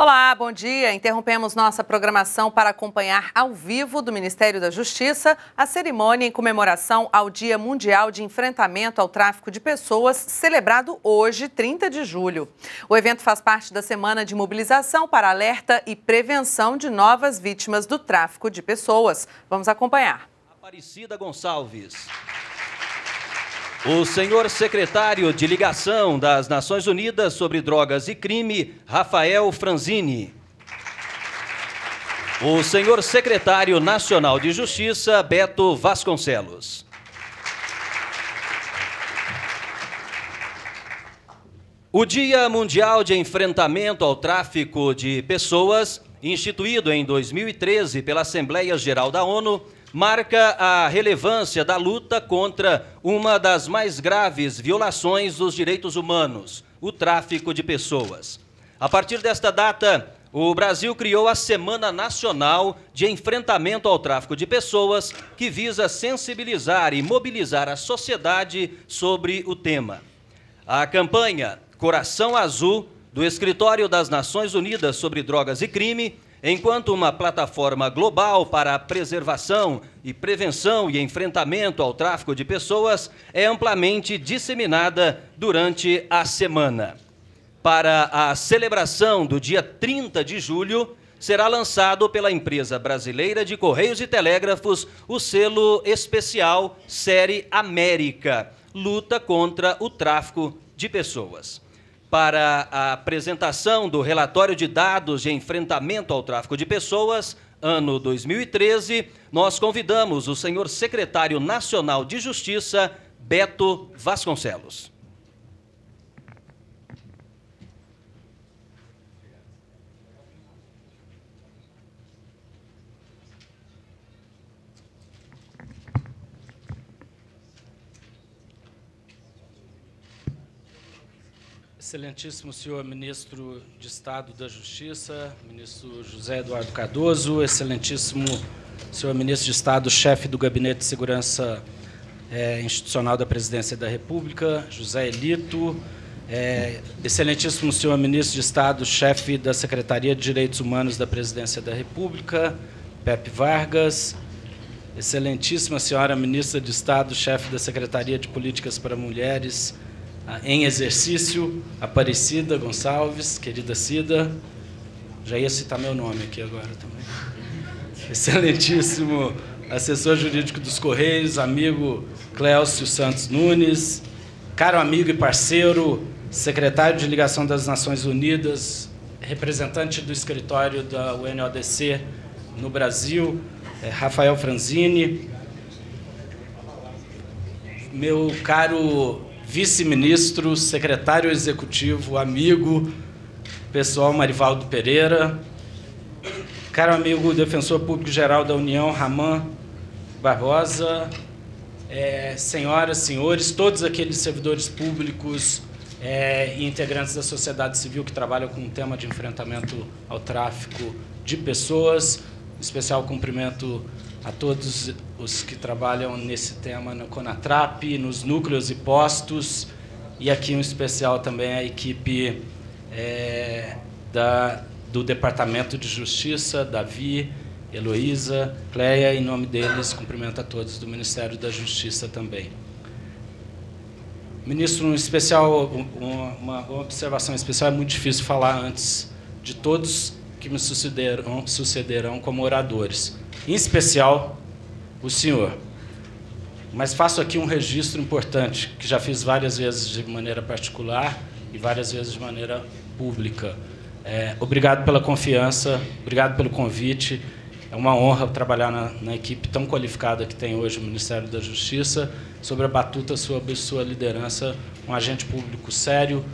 Olá, bom dia. Interrompemos nossa programação para acompanhar ao vivo do Ministério da Justiça a cerimônia em comemoração ao Dia Mundial de Enfrentamento ao Tráfico de Pessoas, celebrado hoje, 30 de julho. O evento faz parte da semana de mobilização para alerta e prevenção de novas vítimas do tráfico de pessoas. Vamos acompanhar. Aparecida Gonçalves. O senhor secretário de Ligação das Nações Unidas sobre Drogas e Crime, Rafael Franzini. O senhor secretário nacional de Justiça, Beto Vasconcelos. O Dia Mundial de Enfrentamento ao Tráfico de Pessoas, instituído em 2013 pela Assembleia Geral da ONU, marca a relevância da luta contra uma das mais graves violações dos direitos humanos, o tráfico de pessoas. A partir desta data, o Brasil criou a Semana Nacional de Enfrentamento ao Tráfico de Pessoas, que visa sensibilizar e mobilizar a sociedade sobre o tema. A campanha Coração Azul, do Escritório das Nações Unidas sobre Drogas e Crime, enquanto uma plataforma global para a preservação e prevenção e enfrentamento ao tráfico de pessoas, é amplamente disseminada durante a semana. Para a celebração do dia 30 de julho, será lançado pela empresa brasileira de Correios e Telégrafos o selo especial Série América Luta contra o Tráfico de Pessoas para a apresentação do relatório de dados de enfrentamento ao tráfico de pessoas, ano 2013, nós convidamos o senhor secretário nacional de Justiça, Beto Vasconcelos. Excelentíssimo senhor ministro de Estado da Justiça, ministro José Eduardo Cardoso, excelentíssimo senhor ministro de Estado, chefe do Gabinete de Segurança é, Institucional da Presidência da República, José Elito, é, excelentíssimo senhor ministro de Estado, chefe da Secretaria de Direitos Humanos da Presidência da República, Pepe Vargas, excelentíssima senhora ministra de Estado, chefe da Secretaria de Políticas para Mulheres, em exercício, Aparecida Gonçalves, querida Cida. Já ia citar meu nome aqui agora também. Excelentíssimo assessor jurídico dos Correios, amigo Clécio Santos Nunes, caro amigo e parceiro, secretário de Ligação das Nações Unidas, representante do escritório da UNODC no Brasil, é, Rafael Franzini, meu caro vice-ministro, secretário executivo, amigo, pessoal Marivaldo Pereira, caro amigo defensor público geral da União, Raman Barbosa, é, senhoras, senhores, todos aqueles servidores públicos é, e integrantes da sociedade civil que trabalham com o tema de enfrentamento ao tráfico de pessoas, especial cumprimento a todos os que trabalham nesse tema no Conatrap, nos núcleos e postos, e aqui um especial também a equipe é, da, do Departamento de Justiça, Davi, Heloísa, Cleia, em nome deles, cumprimento a todos do Ministério da Justiça também. Ministro, um especial, uma, uma observação especial, é muito difícil falar antes de todos que me sucederão, sucederão como oradores em especial o senhor. Mas faço aqui um registro importante, que já fiz várias vezes de maneira particular e várias vezes de maneira pública. É, obrigado pela confiança, obrigado pelo convite. É uma honra trabalhar na, na, equipe tão qualificada que tem hoje o Ministério da Justiça, sobre a batuta sob sua liderança, um agente público sério,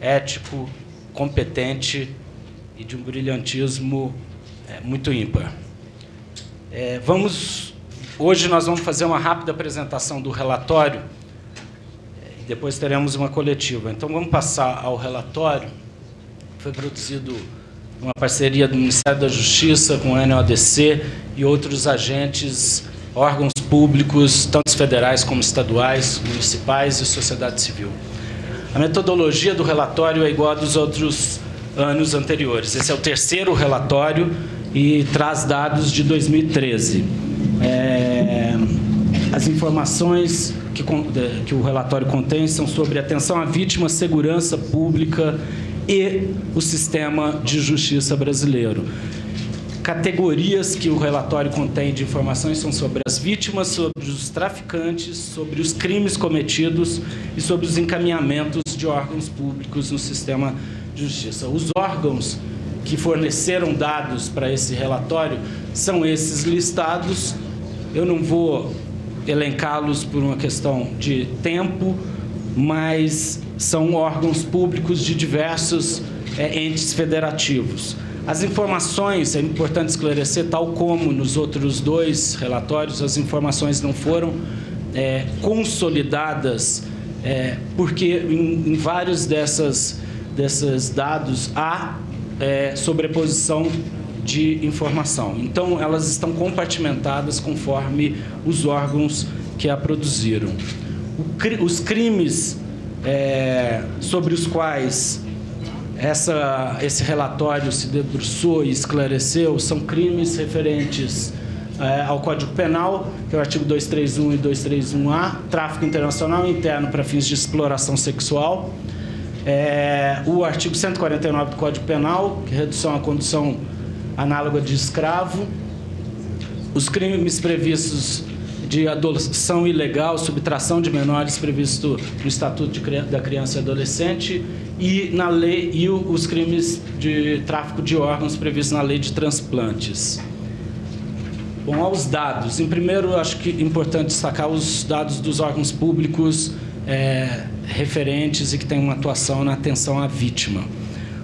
ético, competente e de um brilhantismo é, muito ímpar. É, vamos, hoje nós vamos fazer uma rápida apresentação do relatório é, e depois teremos uma coletiva. Então vamos passar ao relatório. Foi produzido uma parceria do Ministério da Justiça com o NODC e outros agentes, órgãos públicos, tanto federais como estaduais, municipais e sociedade civil. A metodologia do relatório é igual a dos outros anos anteriores. Esse é o terceiro relatório e traz dados de 2013. É, as informações que, que o relatório contém são sobre atenção à vítima, segurança pública e o sistema de justiça brasileiro. Categorias que o relatório contém de informações são sobre as vítimas, sobre os traficantes, sobre os crimes cometidos e sobre os encaminhamentos de órgãos públicos no sistema de justiça. Os órgãos que forneceram dados para esse relatório são esses listados. Eu não vou elencá-los por uma questão de tempo, mas são órgãos públicos de diversos é, entes federativos. As informações, é importante esclarecer, tal como nos outros dois relatórios, as informações não foram é, consolidadas, é, porque em, em, vários dessas, desses dados há é, sobreposição de informação. Então, elas estão compartimentadas conforme os órgãos que a produziram. Os crimes é, sobre os quais essa, esse relatório se debruçou e esclareceu são crimes referentes é, ao Código Penal, que é o artigo 231 e 231A, tráfico internacional interno para fins de exploração sexual. É, o artigo 149 do Código Penal, que redução à condição análoga de escravo. Os crimes previstos de adoção ilegal, subtração de menores previsto no Estatuto da Criança e Adolescente e na lei e os crimes de tráfico de órgãos previstos na lei de transplantes. Bom, aos dados. Em primeiro, acho que é importante destacar os dados dos órgãos públicos é, referentes e que têm uma atuação na atenção à vítima.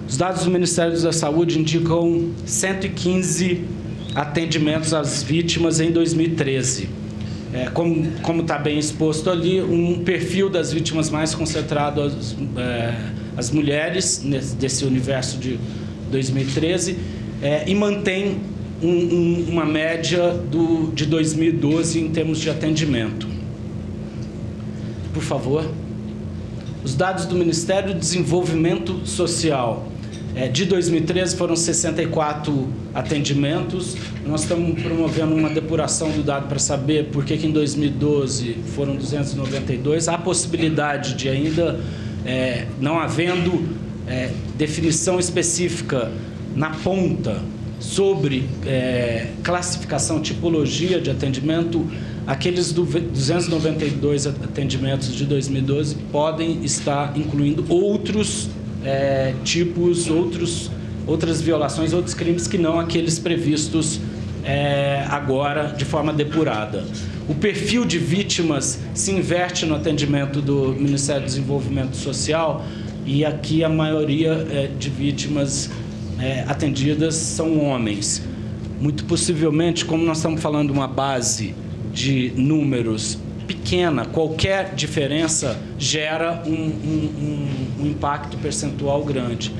Os dados do Ministério da Saúde indicam 115 atendimentos às vítimas em 2013 é, como está bem exposto ali, um perfil das vítimas mais concentrado às, é, às mulheres, nesse, desse universo de 2013, é, e mantém um, um, uma média do, de 2012 em termos de atendimento. Por favor. Os dados do Ministério do Desenvolvimento Social é, de 2013 foram 64 atendimentos. Nós estamos promovendo uma depuração do dado para saber por que, que em 2012 foram 292. Há possibilidade de ainda, é, não havendo é, definição específica na ponta sobre é, classificação, tipologia de atendimento, aqueles 292 atendimentos de 2012 podem estar incluindo outros é, tipos, outros, outras violações, outros crimes que não aqueles previstos é, agora de forma depurada. O perfil de vítimas se inverte no atendimento do Ministério do Desenvolvimento Social e aqui a maioria é, de vítimas é, atendidas são homens. Muito possivelmente, como nós estamos falando de uma base de números pequena, qualquer diferença gera um, um, um, impacto percentual grande.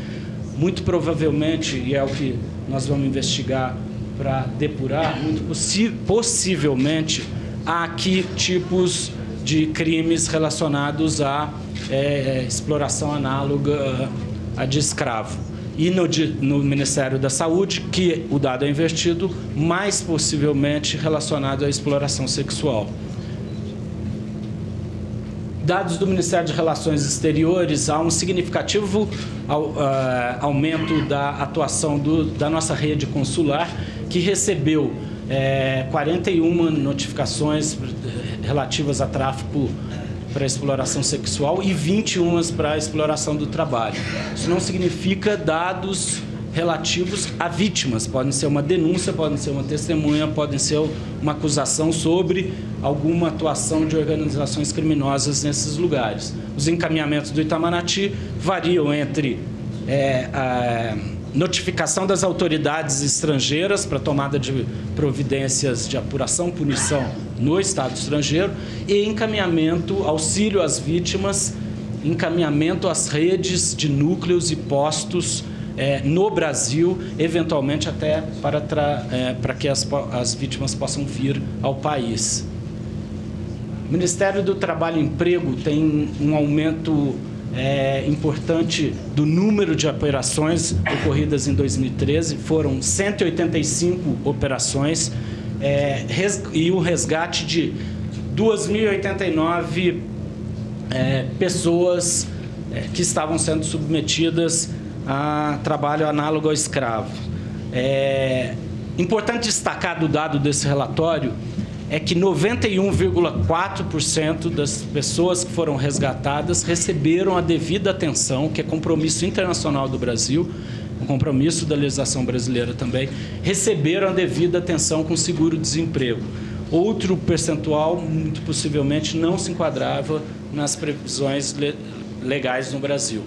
Muito provavelmente, e é o que nós vamos investigar para depurar, muito possi possivelmente há aqui tipos de crimes relacionados à é, exploração análoga a de escravo. E no, no, Ministério da Saúde, que o dado é investido, mais possivelmente relacionado à exploração sexual. Dados do Ministério de Relações Exteriores, há um significativo uh, aumento da atuação do, da nossa rede consular, que recebeu é, 41 notificações relativas a tráfico para exploração sexual e 21 para exploração do trabalho. Isso não significa dados relativos a vítimas. Podem ser uma denúncia, podem ser uma testemunha, podem ser uma acusação sobre alguma atuação de organizações criminosas nesses lugares. Os encaminhamentos do Itamaraty variam entre é, a notificação das autoridades estrangeiras para tomada de providências de apuração, punição no Estado estrangeiro e encaminhamento, auxílio às vítimas, encaminhamento às redes de núcleos e postos é, no Brasil, eventualmente até para, é, para que as, as vítimas possam vir ao país. O Ministério do Trabalho e Emprego tem um aumento é, importante do número de operações ocorridas em 2013. Foram 185 operações é, res, e o resgate de 2.089 é, pessoas é, que estavam sendo submetidas a trabalho análogo ao escravo. É importante destacar do dado desse relatório é que 91,4% das pessoas que foram resgatadas receberam a devida atenção, que é compromisso internacional do Brasil, um compromisso da legislação brasileira também, receberam a devida atenção com seguro-desemprego. Outro percentual, muito possivelmente, não se enquadrava nas previsões legais no Brasil.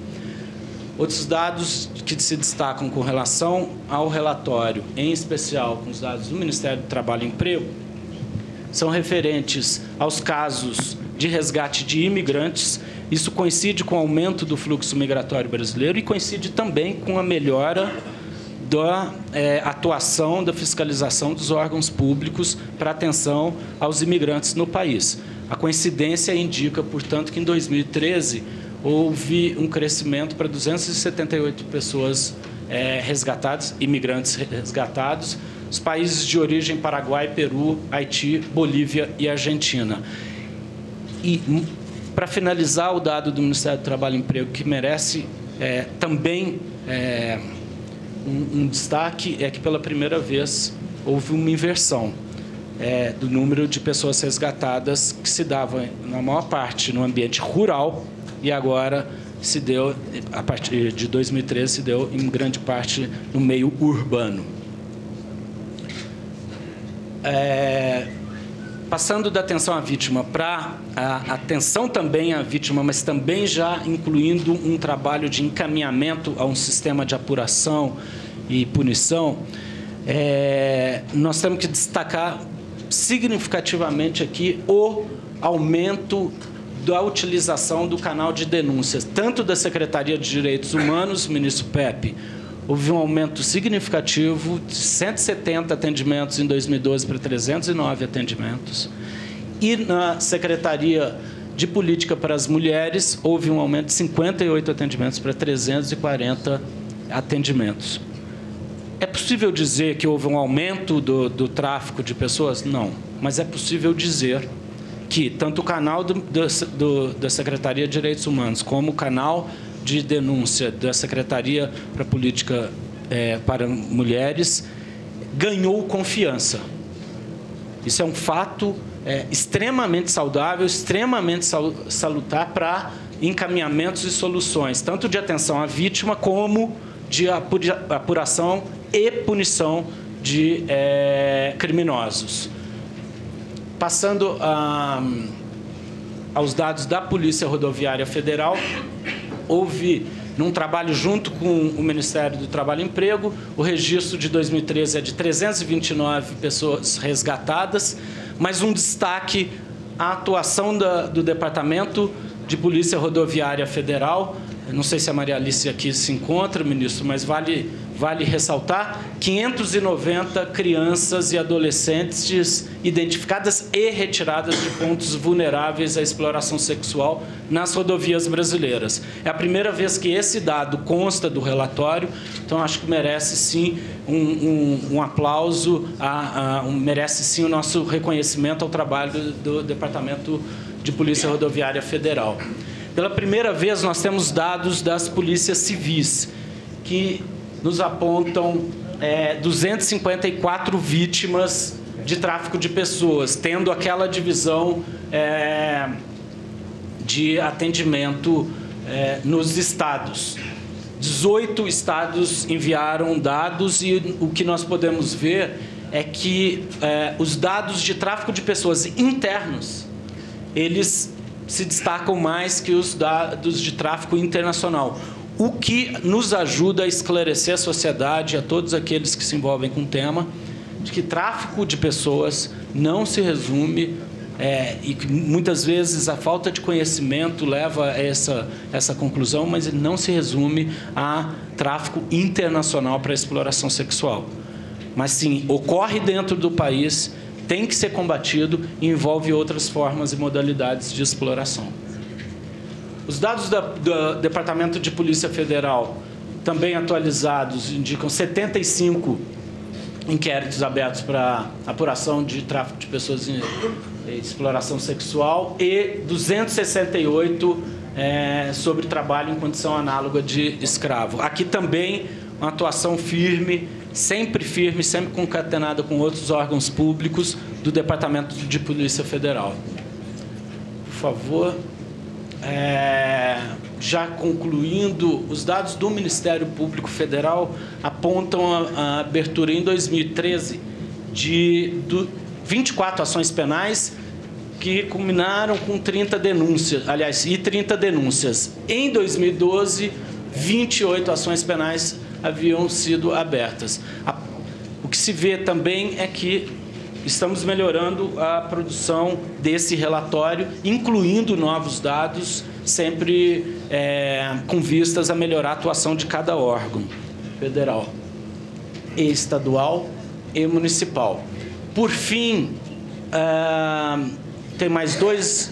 Outros dados que se destacam com relação ao relatório, em especial com os dados do Ministério do Trabalho e Emprego, são referentes aos casos de resgate de imigrantes. Isso coincide com o aumento do fluxo migratório brasileiro e coincide também com a melhora da é, atuação da fiscalização dos órgãos públicos para atenção aos imigrantes no país. A coincidência indica, portanto, que em 2013 houve um crescimento para 278 pessoas é, resgatadas, imigrantes resgatados, os países de origem Paraguai, Peru, Haiti, Bolívia e Argentina. E, hum, para finalizar, o dado do Ministério do Trabalho e Emprego que merece é, também é, um, um, destaque é que, pela primeira vez, houve uma inversão é, do número de pessoas resgatadas que se dava, na maior parte, no ambiente rural e agora se deu, a partir de 2013, se deu em grande parte no meio urbano. É, passando da atenção à vítima para a atenção também à vítima, mas também já incluindo um trabalho de encaminhamento a um sistema de apuração e punição, é, nós temos que destacar significativamente aqui o aumento da utilização do canal de denúncias, tanto da Secretaria de Direitos Humanos, ministro Pepe, houve um aumento significativo de 170 atendimentos em 2012 para 309 atendimentos. E na Secretaria de Política para as Mulheres, houve um aumento de 58 atendimentos para 340 atendimentos. É possível dizer que houve um aumento do, do tráfico de pessoas? Não. Mas é possível dizer que tanto o canal do, do, da Secretaria de Direitos Humanos como o canal de denúncia da Secretaria para Política é, para Mulheres ganhou confiança. Isso é um fato é, extremamente saudável, extremamente salutar para encaminhamentos e soluções, tanto de atenção à vítima como de apuração e punição de é, criminosos. Passando a, aos dados da Polícia Rodoviária Federal, houve, num trabalho junto com o Ministério do Trabalho e Emprego, o registro de 2013 é de 329 pessoas resgatadas, mas um destaque a atuação da, do Departamento de Polícia Rodoviária Federal. Eu não sei se a Maria Alice aqui se encontra, ministro, mas vale Vale ressaltar 590 crianças e adolescentes identificadas e retiradas de pontos vulneráveis à exploração sexual nas rodovias brasileiras. É a primeira vez que esse dado consta do relatório, então acho que merece sim um, um, um aplauso, a, a, um, merece sim o nosso reconhecimento ao trabalho do, Departamento de Polícia Rodoviária Federal. Pela primeira vez, nós temos dados das polícias civis, que nos apontam é, 254 vítimas de tráfico de pessoas, tendo aquela divisão é, de atendimento é, nos estados. 18 estados enviaram dados e o que nós podemos ver é que é, os dados de tráfico de pessoas internos eles se destacam mais que os dados de tráfico internacional o que nos ajuda a esclarecer a sociedade, a todos aqueles que se envolvem com o tema, de que tráfico de pessoas não se resume é, e que muitas vezes a falta de conhecimento leva a essa, essa conclusão, mas ele não se resume a tráfico internacional para exploração sexual. Mas sim, ocorre dentro do país, tem que ser combatido e envolve outras formas e modalidades de exploração. Os dados da, do Departamento de Polícia Federal, também atualizados, indicam 75 inquéritos abertos para apuração de tráfico de pessoas em, em exploração sexual e 268 é, sobre trabalho em condição análoga de escravo. Aqui também uma atuação firme, sempre firme, sempre concatenada com outros órgãos públicos do Departamento de Polícia Federal. Por favor. É, já concluindo, os dados do Ministério Público Federal apontam a, a abertura em 2013 de do, 24 ações penais que culminaram com 30 denúncias, aliás, e 30 denúncias. Em 2012, 28 ações penais haviam sido abertas. O que se vê também é que estamos melhorando a produção desse relatório, incluindo novos dados, sempre é, com vistas a melhorar a atuação de cada órgão federal, e estadual e municipal. Por fim, ah, tem mais dois,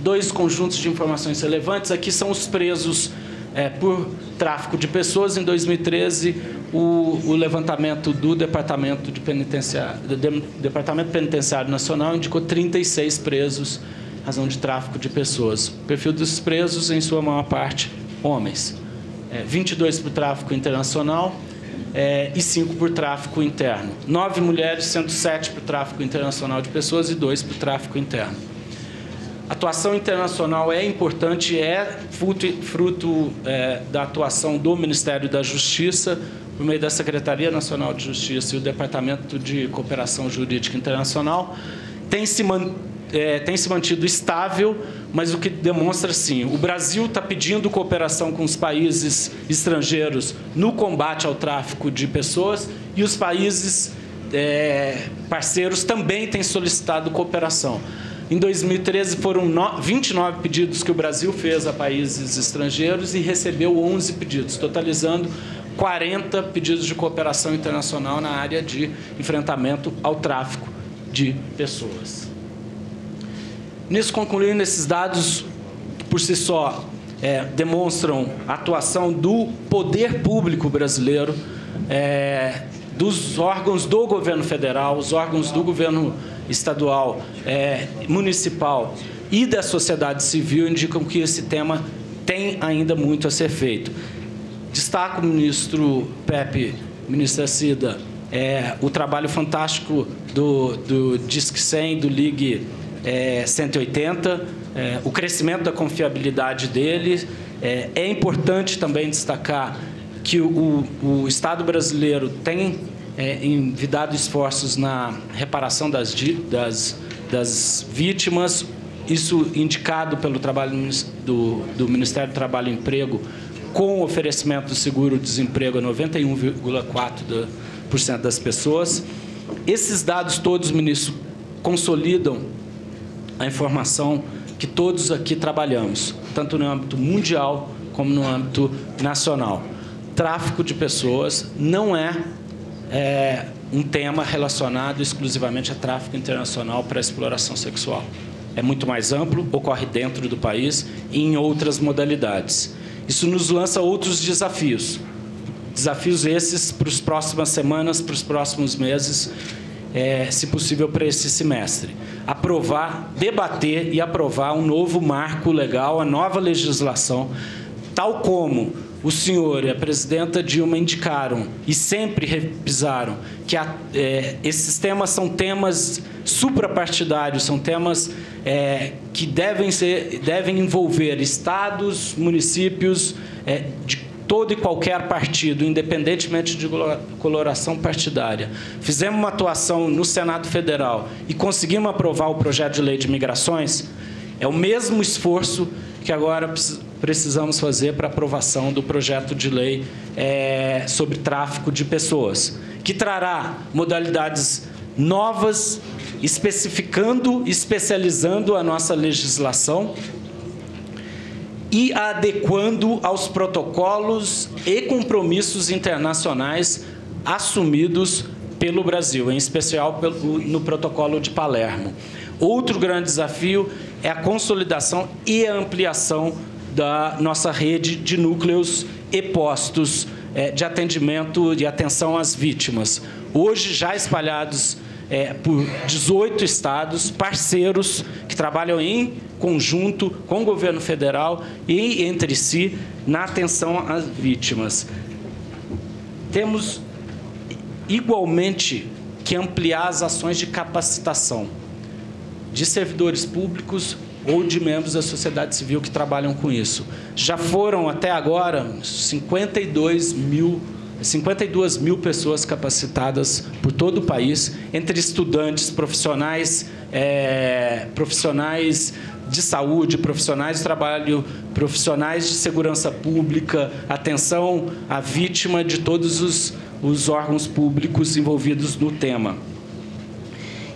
dois conjuntos de informações relevantes. Aqui são os presos é, por tráfico de pessoas. Em 2013, o, o levantamento do Departamento, de Penitenciário, do Departamento Penitenciário Nacional indicou 36 presos razão de tráfico de pessoas. O perfil dos presos, em sua maior parte, homens. É, 22 por tráfico internacional é, e 5 por tráfico interno. Nove mulheres, sendo 7 por tráfico internacional de pessoas e 2 por tráfico interno. Atuação internacional é importante, é fruto, fruto é, da atuação do Ministério da Justiça, por meio da Secretaria Nacional de Justiça e o Departamento de Cooperação Jurídica Internacional, tem se, man, é, tem se mantido estável, mas o que demonstra sim, o Brasil está pedindo cooperação com os países estrangeiros no combate ao tráfico de pessoas e os países é, parceiros também têm solicitado cooperação. Em 2013 foram 29 pedidos que o Brasil fez a países estrangeiros e recebeu 11 pedidos, totalizando 40 pedidos de cooperação internacional na área de enfrentamento ao tráfico de pessoas. Nisso, concluindo, esses dados, por si só, é, demonstram a atuação do poder público brasileiro, é, dos órgãos do governo federal, os órgãos do governo estadual, é, municipal e da sociedade civil indicam que esse tema tem ainda muito a ser feito. Destaco, ministro Pepe, ministra Cida, é, o trabalho fantástico do, do DISC 100, do Ligue é, 180, é, o crescimento da confiabilidade dele. É, é importante também destacar que o, o Estado brasileiro tem é, envidado esforços na reparação das, das, das vítimas, isso indicado pelo trabalho do, do Ministério do Trabalho e Emprego, com oferecimento do seguro-desemprego a 91,4% das pessoas. Esses dados todos, ministro, consolidam a informação que todos aqui trabalhamos, tanto no âmbito mundial como no âmbito nacional. Tráfico de pessoas não é, é um tema relacionado exclusivamente a tráfico internacional para exploração sexual. É muito mais amplo, ocorre dentro do país e em outras modalidades. Isso nos lança outros desafios. Desafios esses para as próximas semanas, para os próximos meses, é, se possível, para esse semestre. Aprovar, debater e aprovar um novo marco legal, a nova legislação, tal como o senhor e a presidenta Dilma indicaram e sempre revisaram que a, é, esses temas são temas suprapartidários, são temas é, que devem, ser, devem envolver estados, municípios, é, de todo e qualquer partido, independentemente de coloração partidária. Fizemos uma atuação no Senado Federal e conseguimos aprovar o projeto de lei de migrações, é o mesmo esforço que agora precisamos fazer para aprovação do projeto de lei é, sobre tráfico de pessoas, que trará modalidades novas, especificando, especializando a nossa legislação e adequando aos protocolos e compromissos internacionais assumidos pelo Brasil, em especial no protocolo de Palermo. Outro grande desafio é a consolidação e a ampliação da nossa rede de núcleos e postos é, de atendimento e atenção às vítimas. Hoje, já espalhados é, por 18 estados, parceiros que trabalham em conjunto com o governo federal e entre si na atenção às vítimas. Temos igualmente que ampliar as ações de capacitação de servidores públicos ou de membros da sociedade civil que trabalham com isso. Já foram até agora 52 mil 52 mil pessoas capacitadas por todo o país, entre estudantes, profissionais, é, profissionais de saúde, profissionais de trabalho, profissionais de segurança pública, atenção à vítima de todos os, os órgãos públicos envolvidos no tema.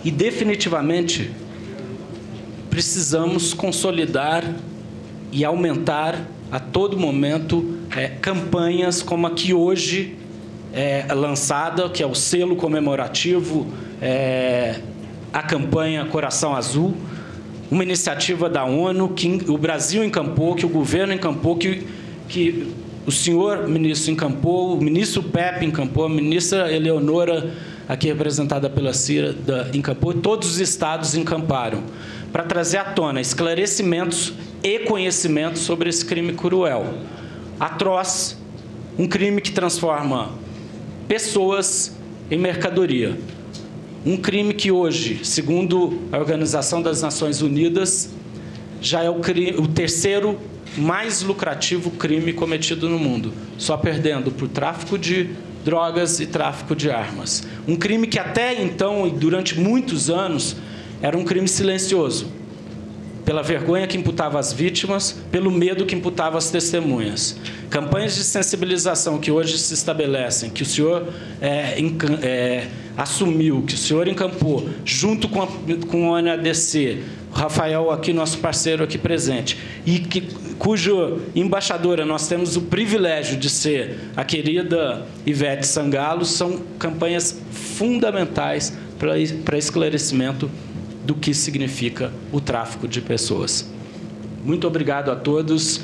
E definitivamente precisamos consolidar e aumentar a todo momento é, campanhas como a que hoje é lançada, que é o selo comemorativo, é, a campanha Coração Azul, uma iniciativa da ONU que o Brasil encampou, que o governo encampou, que, que o senhor ministro encampou, o ministro Pepe encampou, a ministra Eleonora, aqui representada pela Cira, da, encampou, todos os estados encamparam, para trazer à tona esclarecimentos e conhecimento sobre esse crime cruel atroz, um crime que transforma pessoas em mercadoria. Um crime que hoje, segundo a Organização das Nações Unidas, já é o, crime, o terceiro mais lucrativo crime cometido no mundo, só perdendo para tráfico de drogas e tráfico de armas. Um crime que até então e durante muitos anos era um crime silencioso pela vergonha que imputava às vítimas, pelo medo que imputava às testemunhas. Campanhas de sensibilização que hoje se estabelecem, que o senhor é, é, assumiu, que o senhor encampou, junto com, a, com o ANADC, o Rafael aqui, nosso parceiro aqui presente, e que, cujo embaixadora nós temos o privilégio de ser a querida Ivete Sangalo, são campanhas fundamentais para esclarecimento do que significa o tráfico de pessoas. Muito obrigado a todos.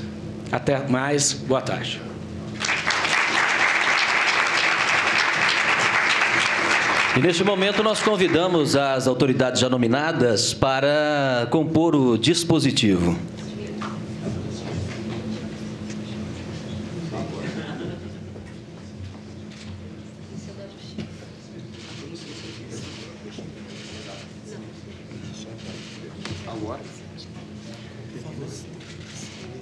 Até mais. Boa tarde. E neste momento nós convidamos as autoridades já nominadas para compor o dispositivo.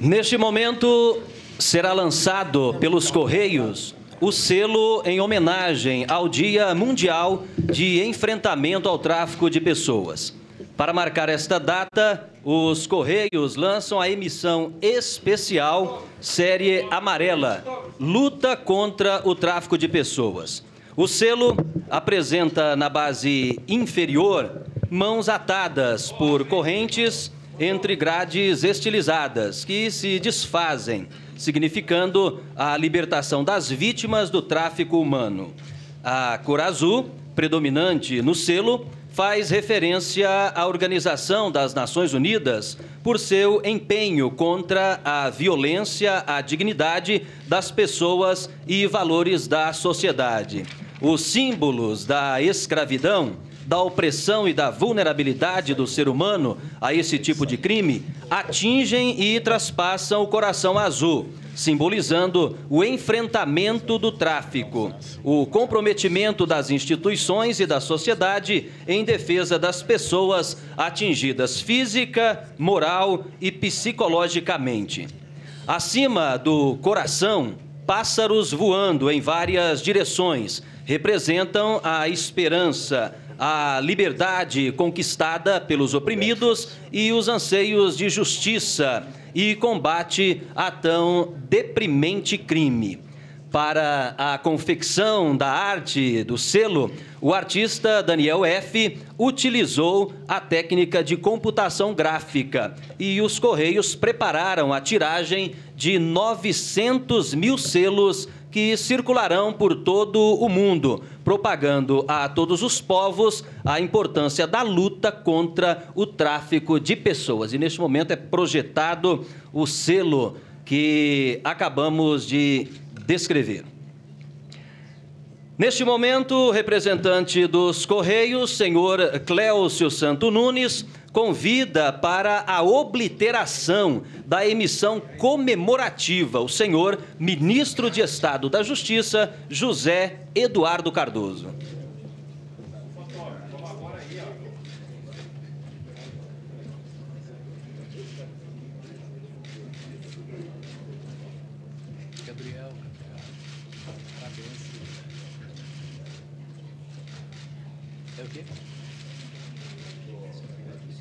Neste momento será lançado pelos Correios o selo em homenagem ao Dia Mundial de Enfrentamento ao Tráfico de Pessoas. Para marcar esta data, os Correios lançam a emissão especial série amarela Luta contra o Tráfico de Pessoas. O selo apresenta na base inferior mãos atadas por correntes entre grades estilizadas que se desfazem, significando a libertação das vítimas do tráfico humano. A cor azul, predominante no selo, faz referência à Organização das Nações Unidas por seu empenho contra a violência à dignidade das pessoas e valores da sociedade. Os símbolos da escravidão da opressão e da vulnerabilidade do ser humano a esse tipo de crime atingem e traspassam o coração azul, simbolizando o enfrentamento do tráfico, o comprometimento das instituições e da sociedade em defesa das pessoas atingidas física, moral e psicologicamente. Acima do coração, pássaros voando em várias direções representam a esperança, a liberdade conquistada pelos oprimidos e os anseios de justiça e combate a tão deprimente crime. Para a confecção da arte do selo, o artista Daniel F. utilizou a técnica de computação gráfica e os Correios prepararam a tiragem de 900 mil selos que circularão por todo o mundo, propagando a todos os povos a importância da luta contra o tráfico de pessoas. E neste momento é projetado o selo que acabamos de descrever. Neste momento, o representante dos Correios, senhor Cléucio Santo Nunes, convida para a obliteração da emissão comemorativa o senhor ministro de Estado da Justiça, José Eduardo Cardoso.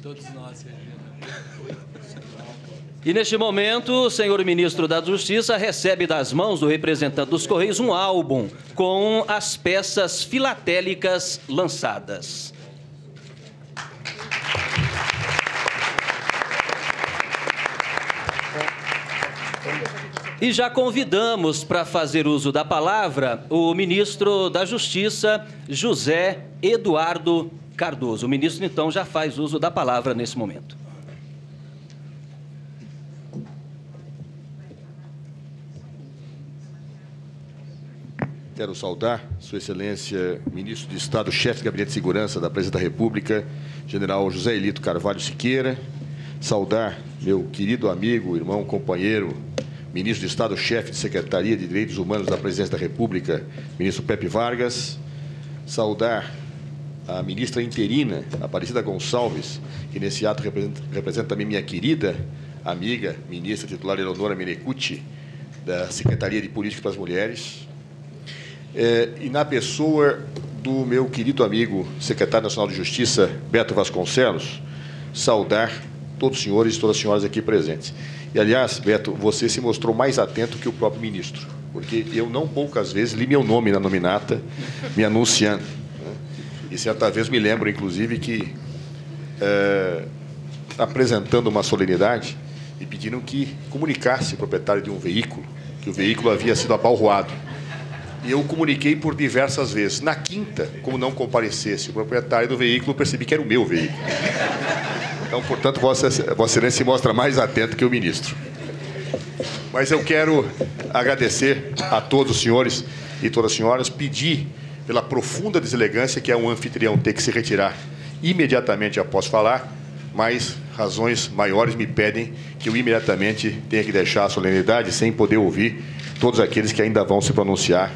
Todos nós, E neste momento, o senhor ministro da Justiça recebe das mãos do representante dos Correios um álbum com as peças filatélicas lançadas. E já convidamos para fazer uso da palavra o ministro da Justiça, José Eduardo Cardoso. O ministro, então, já faz uso da palavra nesse momento. Quero saudar Sua Excelência, Ministro de Estado, Chefe de Gabinete de Segurança da Presidência da República, General José Elito Carvalho Siqueira. Saudar meu querido amigo, irmão, companheiro, Ministro de Estado, Chefe de Secretaria de Direitos Humanos da Presidência da República, Ministro Pepe Vargas. Saudar a ministra interina, Aparecida Gonçalves, que nesse ato representa, representa também minha querida amiga, ministra titular Eleonora Menecucci, da Secretaria de Política para as Mulheres, é, e na pessoa do meu querido amigo, secretário nacional de Justiça, Beto Vasconcelos, saudar todos os senhores e todas as senhoras aqui presentes. E, aliás, Beto, você se mostrou mais atento que o próprio ministro, porque eu não poucas vezes li meu nome na nominata, me anunciando. E certa vez me lembro, inclusive, que é, apresentando uma solenidade, me pediram que comunicasse o proprietário de um veículo, que o veículo havia sido abalroado. E eu comuniquei por diversas vezes. Na quinta, como não comparecesse o proprietário do veículo, percebi que era o meu veículo. Então, portanto, Vossa, Vossa Excelência se mostra mais atento que o ministro. Mas eu quero agradecer a todos os senhores e todas as senhoras, pedir pela profunda deselegância que é um anfitrião ter que se retirar imediatamente após falar, mas razões maiores me pedem que eu imediatamente tenha que deixar a solenidade sem poder ouvir todos aqueles que ainda vão se pronunciar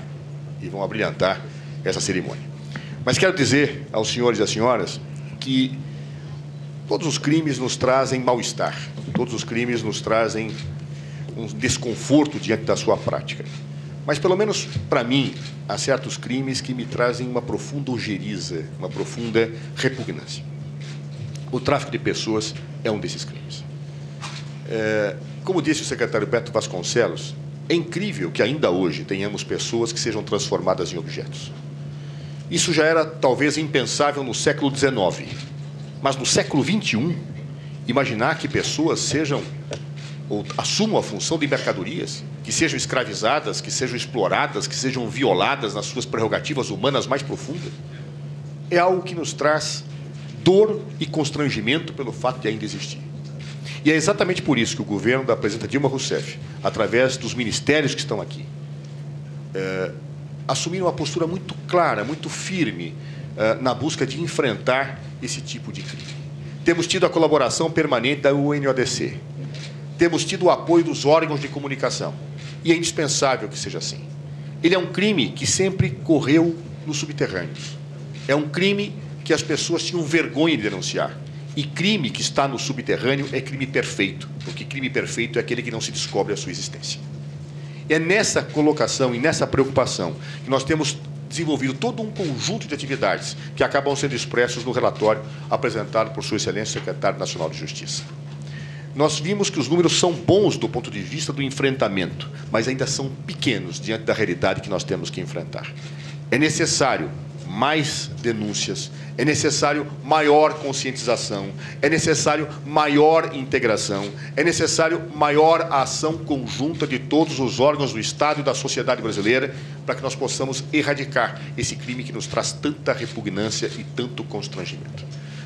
e vão abrilhantar essa cerimônia. Mas quero dizer aos senhores e às senhoras que todos os crimes nos trazem mal-estar, todos os crimes nos trazem um desconforto diante da sua prática. Mas, pelo menos para mim, há certos crimes que me trazem uma profunda ojeriza, uma profunda repugnância. O tráfico de pessoas é um desses crimes. É, como disse o secretário Beto Vasconcelos, é incrível que ainda hoje tenhamos pessoas que sejam transformadas em objetos. Isso já era talvez impensável no século XIX, mas no século XXI, imaginar que pessoas sejam ou assumam a função de mercadorias, que sejam escravizadas, que sejam exploradas, que sejam violadas nas suas prerrogativas humanas mais profundas, é algo que nos traz dor e constrangimento pelo fato de ainda existir. E é exatamente por isso que o governo da presidenta Dilma Rousseff, através dos ministérios que estão aqui, é, assumiram uma postura muito clara, muito firme é, na busca de enfrentar esse tipo de crime. Temos tido a colaboração permanente da UNODC, temos tido o apoio dos órgãos de comunicação. E é indispensável que seja assim. Ele é um crime que sempre correu nos subterrâneos. É um crime que as pessoas tinham vergonha de denunciar. E crime que está no subterrâneo é crime perfeito, porque crime perfeito é aquele que não se descobre a sua existência. É nessa colocação e nessa preocupação que nós temos desenvolvido todo um conjunto de atividades que acabam sendo expressos no relatório apresentado por Sua Excelência Secretário Nacional de Justiça nós vimos que os números são bons do ponto de vista do enfrentamento, mas ainda são pequenos diante da realidade que nós temos que enfrentar. É necessário mais denúncias, é necessário maior conscientização, é necessário maior integração, é necessário maior ação conjunta de todos os órgãos do Estado e da sociedade brasileira para que nós possamos erradicar esse crime que nos traz tanta repugnância e tanto constrangimento.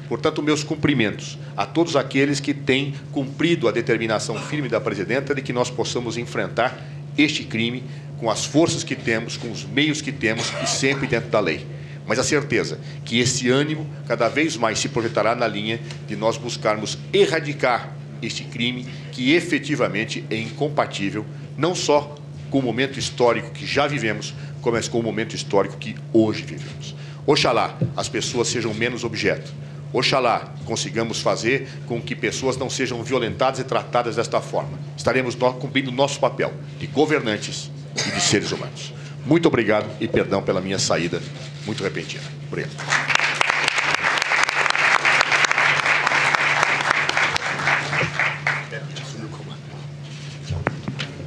Portanto, meus cumprimentos a todos aqueles que têm cumprido a determinação firme da presidenta de que nós possamos enfrentar este crime com as forças que temos, com os meios que temos e sempre dentro da lei. Mas a certeza que esse ânimo cada vez mais se projetará na linha de nós buscarmos erradicar este crime que efetivamente é incompatível não só com o momento histórico que já vivemos, como com o momento histórico que hoje vivemos. Oxalá as pessoas sejam menos objeto. Oxalá consigamos fazer com que pessoas não sejam violentadas e tratadas desta forma. Estaremos cumprindo nosso papel de governantes e de seres humanos. Muito obrigado e perdão pela minha saída muito repentina. Obrigado.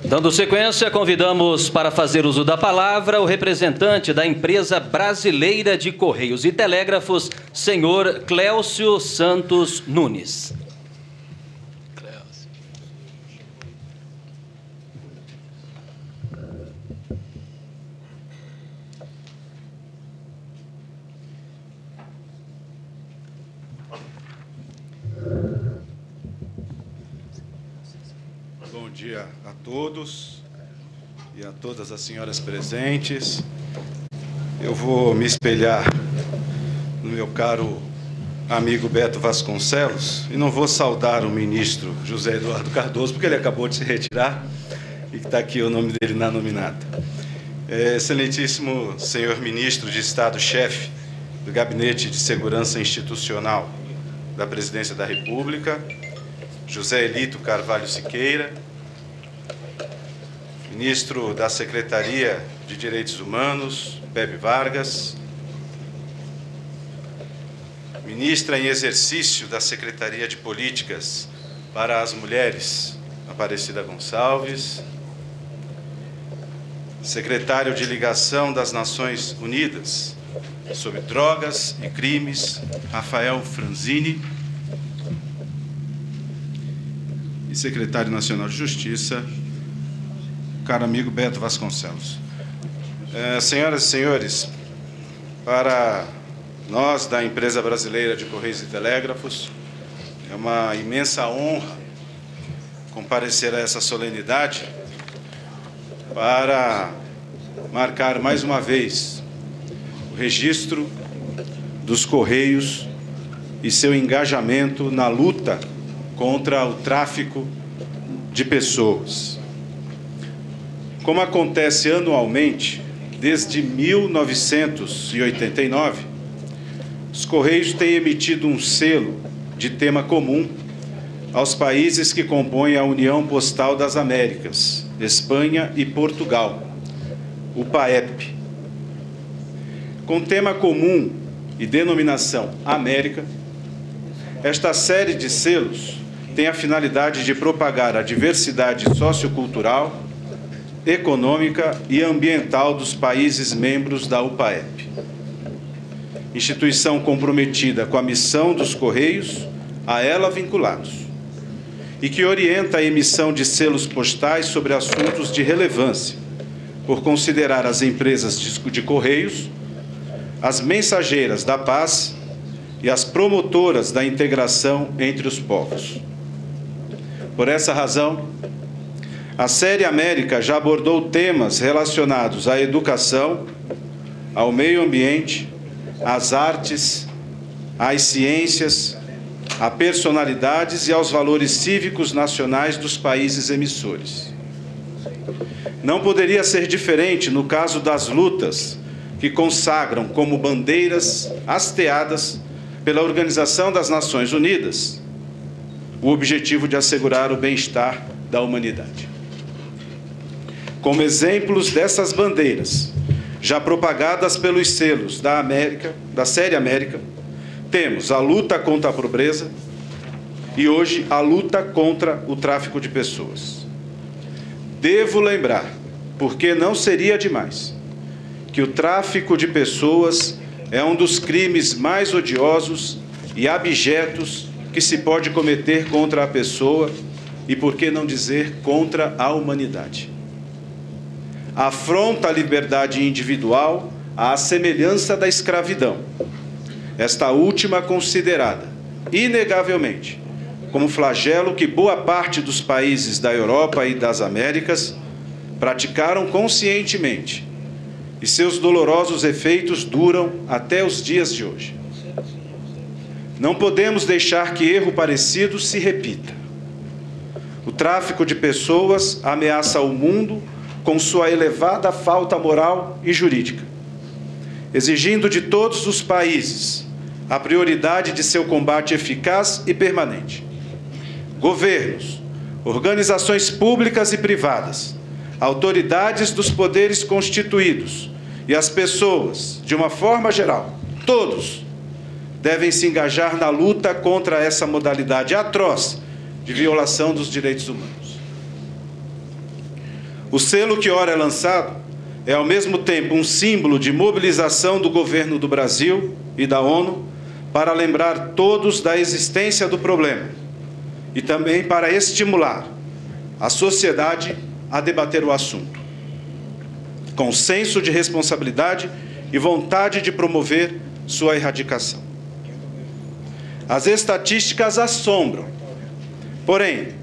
Dando sequência, convidamos para fazer uso da palavra o representante da empresa brasileira de Correios e Telégrafos, senhor Cléucio Santos Nunes. Dia a todos e a todas as senhoras presentes. Eu vou me espelhar no meu caro amigo Beto Vasconcelos e não vou saudar o ministro José Eduardo Cardoso, porque ele acabou de se retirar e está aqui o nome dele na nominata. É, excelentíssimo senhor ministro de Estado-chefe do Gabinete de Segurança Institucional da Presidência da República, José Elito Carvalho Siqueira, ministro da Secretaria de Direitos Humanos, Bebe Vargas, ministra em exercício da Secretaria de Políticas para as Mulheres, Aparecida Gonçalves, secretário de Ligação das Nações Unidas sobre Drogas e Crimes, Rafael Franzini, e secretário nacional de Justiça, caro amigo Beto Vasconcelos. É, senhoras e senhores, para nós da empresa brasileira de Correios e Telégrafos, é uma imensa honra comparecer a essa solenidade para marcar mais uma vez o registro dos Correios e seu engajamento na luta contra o tráfico de pessoas. Como acontece anualmente, desde 1989, os Correios têm emitido um selo de tema comum aos países que compõem a União Postal das Américas, Espanha e Portugal, o PAEP. Com tema comum e denominação América, esta série de selos tem a finalidade de propagar a diversidade sociocultural econômica e ambiental dos países membros da UPAEP. Instituição comprometida com a missão dos Correios, a ela vinculados, e que orienta a emissão de selos postais sobre assuntos de relevância, por considerar as empresas de Correios as mensageiras da paz e as promotoras da integração entre os povos. Por essa razão, a série América já abordou temas relacionados à educação, ao meio ambiente, às artes, às ciências, a personalidades e aos valores cívicos nacionais dos países emissores. Não poderia ser diferente no caso das lutas que consagram como bandeiras hasteadas pela Organização das Nações Unidas o objetivo de assegurar o bem-estar da humanidade. Como exemplos dessas bandeiras, já propagadas pelos selos da América, da série América, temos a luta contra a pobreza e hoje a luta contra o tráfico de pessoas. Devo lembrar, porque não seria demais, que o tráfico de pessoas é um dos crimes mais odiosos e abjetos que se pode cometer contra a pessoa e, por que não dizer, contra a humanidade. Afronta a liberdade individual à semelhança da escravidão, esta última considerada, inegavelmente, como flagelo que boa parte dos países da Europa e das Américas praticaram conscientemente, e seus dolorosos efeitos duram até os dias de hoje. Não podemos deixar que erro parecido se repita. O tráfico de pessoas ameaça o mundo com sua elevada falta moral e jurídica, exigindo de todos os países a prioridade de seu combate eficaz e permanente. Governos, organizações públicas e privadas, autoridades dos poderes constituídos e as pessoas, de uma forma geral, todos, devem se engajar na luta contra essa modalidade atroz de violação dos direitos humanos. O selo que ora é lançado é ao mesmo tempo um símbolo de mobilização do governo do Brasil e da ONU para lembrar todos da existência do problema e também para estimular a sociedade a debater o assunto, com senso de responsabilidade e vontade de promover sua erradicação. As estatísticas assombram, porém,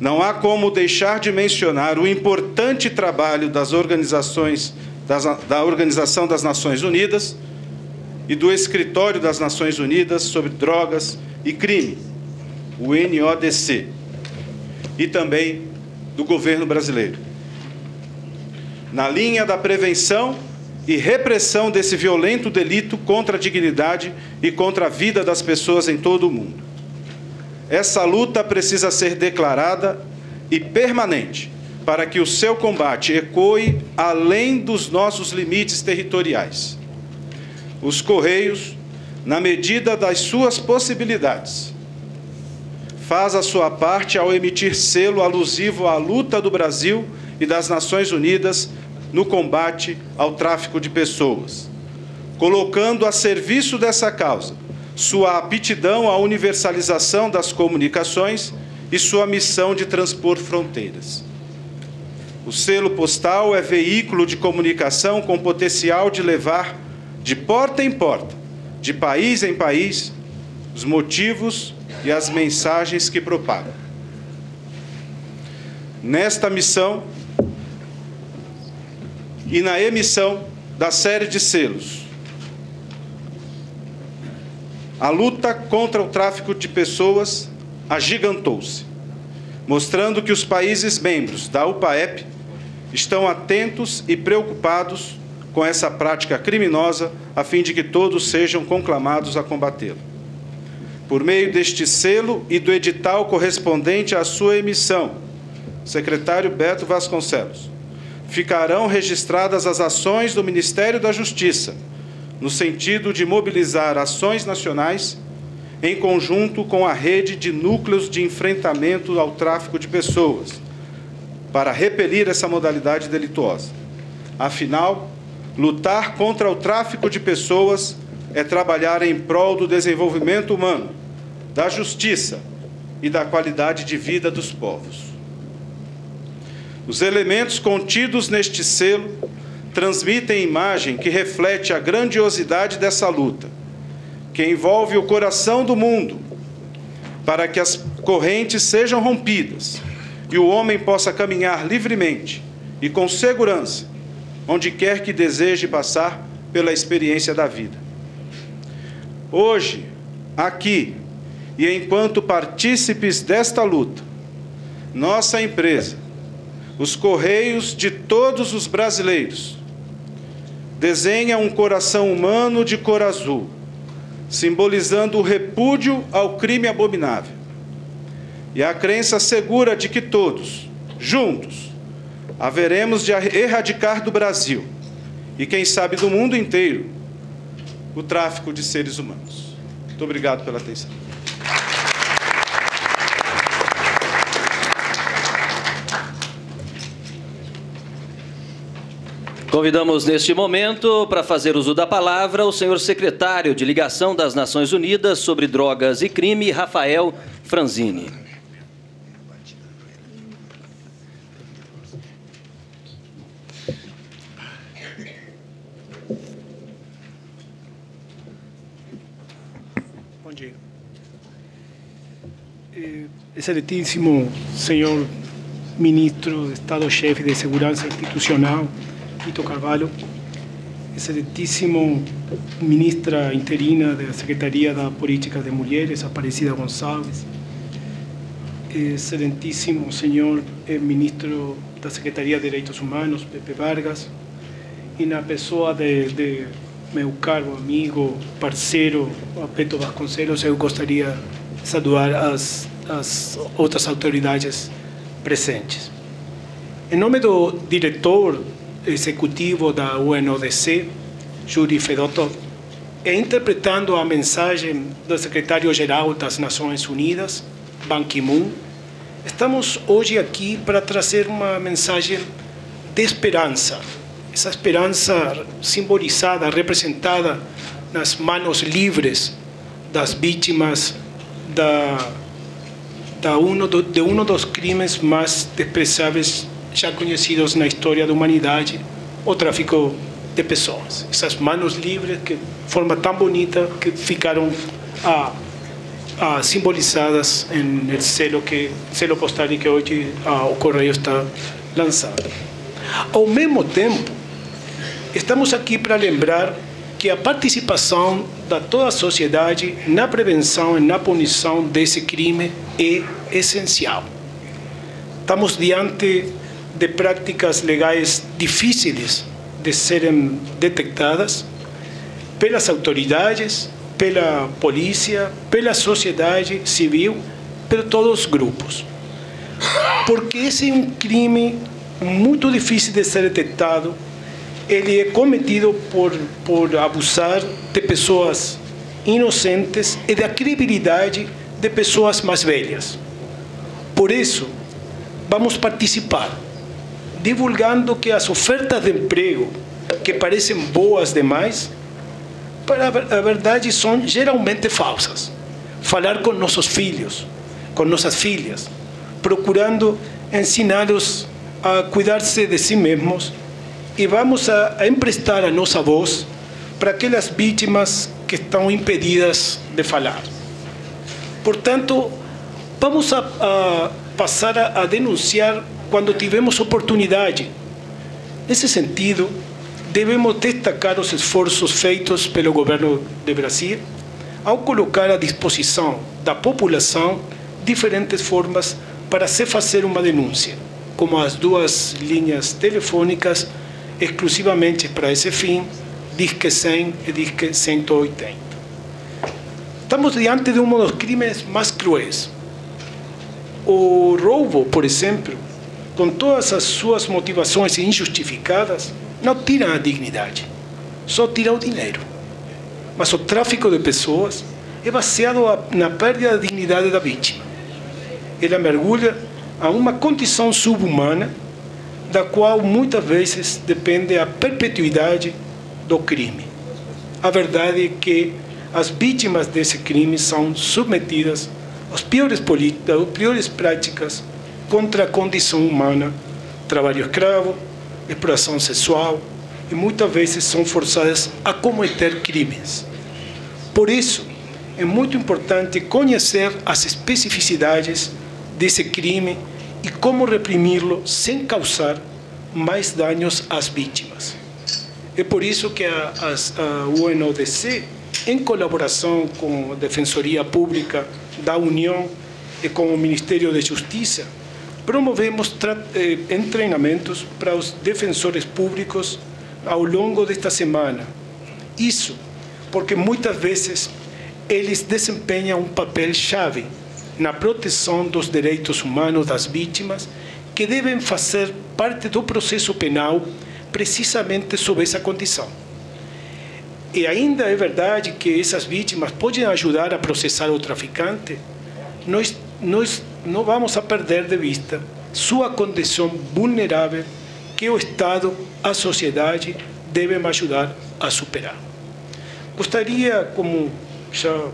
não há como deixar de mencionar o importante trabalho das organizações das, da Organização das Nações Unidas e do Escritório das Nações Unidas sobre Drogas e Crime, o NODC, e também do governo brasileiro. Na linha da prevenção e repressão desse violento delito contra a dignidade e contra a vida das pessoas em todo o mundo. Essa luta precisa ser declarada e permanente para que o seu combate ecoe além dos nossos limites territoriais. Os Correios, na medida das suas possibilidades, faz a sua parte ao emitir selo alusivo à luta do Brasil e das Nações Unidas no combate ao tráfico de pessoas, colocando a serviço dessa causa sua aptidão à universalização das comunicações e sua missão de transpor fronteiras. O selo postal é veículo de comunicação com potencial de levar de porta em porta, de país em país, os motivos e as mensagens que propagam. Nesta missão e na emissão da série de selos, a luta contra o tráfico de pessoas agigantou-se, mostrando que os países membros da UPAEP estão atentos e preocupados com essa prática criminosa, a fim de que todos sejam conclamados a combatê-la por meio deste selo e do edital correspondente à sua emissão. Secretário Beto Vasconcelos. Ficarão registradas as ações do Ministério da Justiça, no sentido de mobilizar ações nacionais em conjunto com a rede de núcleos de enfrentamento ao tráfico de pessoas, para repelir essa modalidade delituosa. Afinal, lutar contra o tráfico de pessoas é trabalhar em prol do desenvolvimento humano, da justiça e da qualidade de vida dos povos. Os elementos contidos neste selo transmitem imagem que reflete a grandiosidade dessa luta, que envolve o coração do mundo, para que as correntes sejam rompidas e o homem possa caminhar livremente e com segurança, onde quer que deseje passar pela experiência da vida. Hoje, aqui, e enquanto partícipes desta luta, nossa empresa, os Correios de todos os brasileiros, desenha um coração humano de cor azul, simbolizando o repúdio ao crime abominável. E a crença segura de que todos, juntos, haveremos de erradicar do Brasil e, quem sabe, do mundo inteiro, o tráfico de seres humanos. Muito obrigado pela atenção. Convidamos neste momento para fazer uso da palavra o senhor secretário de Ligação das Nações Unidas sobre Drogas e Crime, Rafael Franzini. Bom dia. Eh, excelentíssimo senhor ministro Estado-chefe de Segurança Institucional, Tito Carvalho, excelentíssimo ministra interina da Secretaria da Política de Mulheres, Aparecida Gonçalves, excelentíssimo senhor eh, ministro da Secretaria de Direitos Humanos, Pepe Vargas, e na pessoa de, de meu caro amigo, parceiro, Beto Vasconcelos, eu gostaria de saudar as, as outras autoridades presentes. Em nome do diretor executivo da UNODC, Yuri Fedotov, e interpretando a mensagem do secretário-geral das Nações Unidas, Ban Ki-moon, estamos hoje aqui para trazer uma mensagem de esperança. Essa esperança simbolizada, representada nas manos livres das vítimas da, da uno do, de um dos crimes mais desprezáveis já conhecidos na história da humanidade, o tráfico de pessoas. Essas manos livres que forma tão bonita que ficaram ah, ah, simbolizadas no selo que selo postal que hoje ah, o correio está lançando. Ao mesmo tempo, estamos aqui para lembrar que a participação da toda a sociedade na prevenção e na punição desse crime é essencial. Estamos diante de práticas legais difíceis de serem detectadas pelas autoridades, pela polícia, pela sociedade civil, por todos os grupos. Porque esse é um crime muito difícil de ser detectado. Ele é cometido por, por abusar de pessoas inocentes e da credibilidade de pessoas mais velhas. Por isso, vamos participar divulgando que as ofertas de emprego, que parecem boas demais, para a verdade são geralmente falsas. Falar com nossos filhos, com nossas filhas, procurando ensiná-los a cuidar-se de si mesmos e vamos a, a emprestar a nossa voz para aquelas vítimas que estão impedidas de falar. Portanto, vamos a, a passar a, a denunciar quando tivemos oportunidade. Nesse sentido, devemos destacar os esforços feitos pelo governo de Brasil ao colocar à disposição da população diferentes formas para se fazer uma denúncia, como as duas linhas telefônicas exclusivamente para esse fim, Disque 100 e Disque 180. Estamos diante de um dos crimes mais cruéis. O roubo, por exemplo, com todas as suas motivações injustificadas, não tiram a dignidade, só tiram o dinheiro. Mas o tráfico de pessoas é baseado na perda da dignidade da vítima. Ela mergulha a uma condição subhumana, da qual muitas vezes depende a perpetuidade do crime. A verdade é que as vítimas desse crime são submetidas às piores, às piores práticas contra a condição humana, trabalho escravo, exploração sexual e muitas vezes são forçadas a cometer crimes. Por isso, é muito importante conhecer as especificidades desse crime e como reprimi-lo sem causar mais danos às vítimas. É por isso que a, a, a UNODC, em colaboração com a Defensoria Pública da União e com o Ministério da Justiça, promovemos eh, treinamentos para os defensores públicos ao longo desta semana. Isso porque muitas vezes eles desempenham um papel chave na proteção dos direitos humanos das vítimas que devem fazer parte do processo penal precisamente sob essa condição. E ainda é verdade que essas vítimas podem ajudar a processar o traficante, nós, nós não vamos a perder de vista sua condição vulnerável que o Estado, a sociedade devem ajudar a superar. Gostaria, como já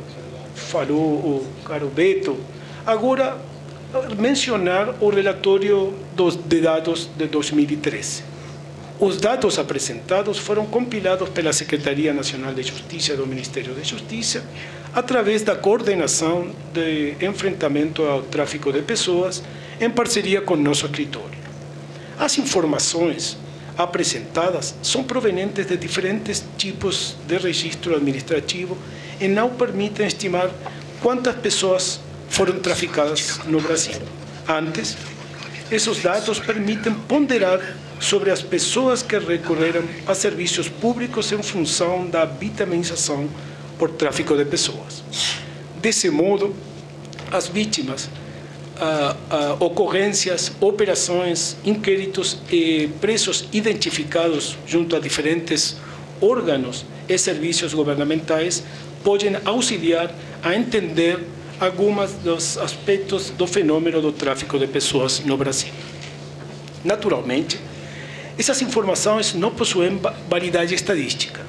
falou o caro Beto, agora mencionar o relatório dos, de dados de 2013. Os dados apresentados foram compilados pela Secretaria Nacional de Justiça do Ministério da Justiça através da coordenação de enfrentamento ao tráfico de pessoas em parceria com nosso escritório. As informações apresentadas são provenientes de diferentes tipos de registro administrativo e não permitem estimar quantas pessoas foram traficadas no Brasil. Antes, esses dados permitem ponderar sobre as pessoas que recorreram a serviços públicos em função da vitimização por tráfico de pessoas. Desse modo, as vítimas, ah, ah, ocorrências, operações, inquéritos e presos identificados junto a diferentes órgãos e serviços governamentais podem auxiliar a entender alguns dos aspectos do fenômeno do tráfico de pessoas no Brasil. Naturalmente, essas informações não possuem validade estadística.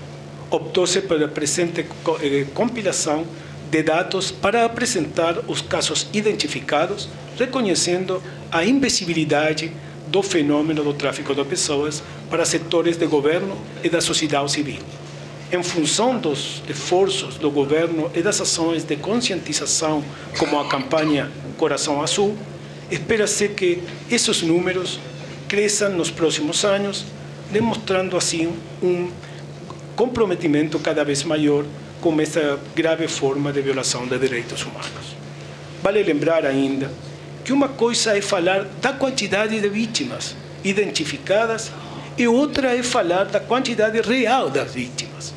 Optou-se pela presente eh, compilação de dados para apresentar os casos identificados, reconhecendo a invisibilidade do fenômeno do tráfico de pessoas para setores de governo e da sociedade civil. Em função dos esforços do governo e das ações de conscientização, como a campanha Coração Azul, espera-se que esses números cresçam nos próximos anos, demonstrando assim um comprometimento cada vez maior com essa grave forma de violação de direitos humanos. Vale lembrar ainda que uma coisa é falar da quantidade de vítimas identificadas e outra é falar da quantidade real das vítimas.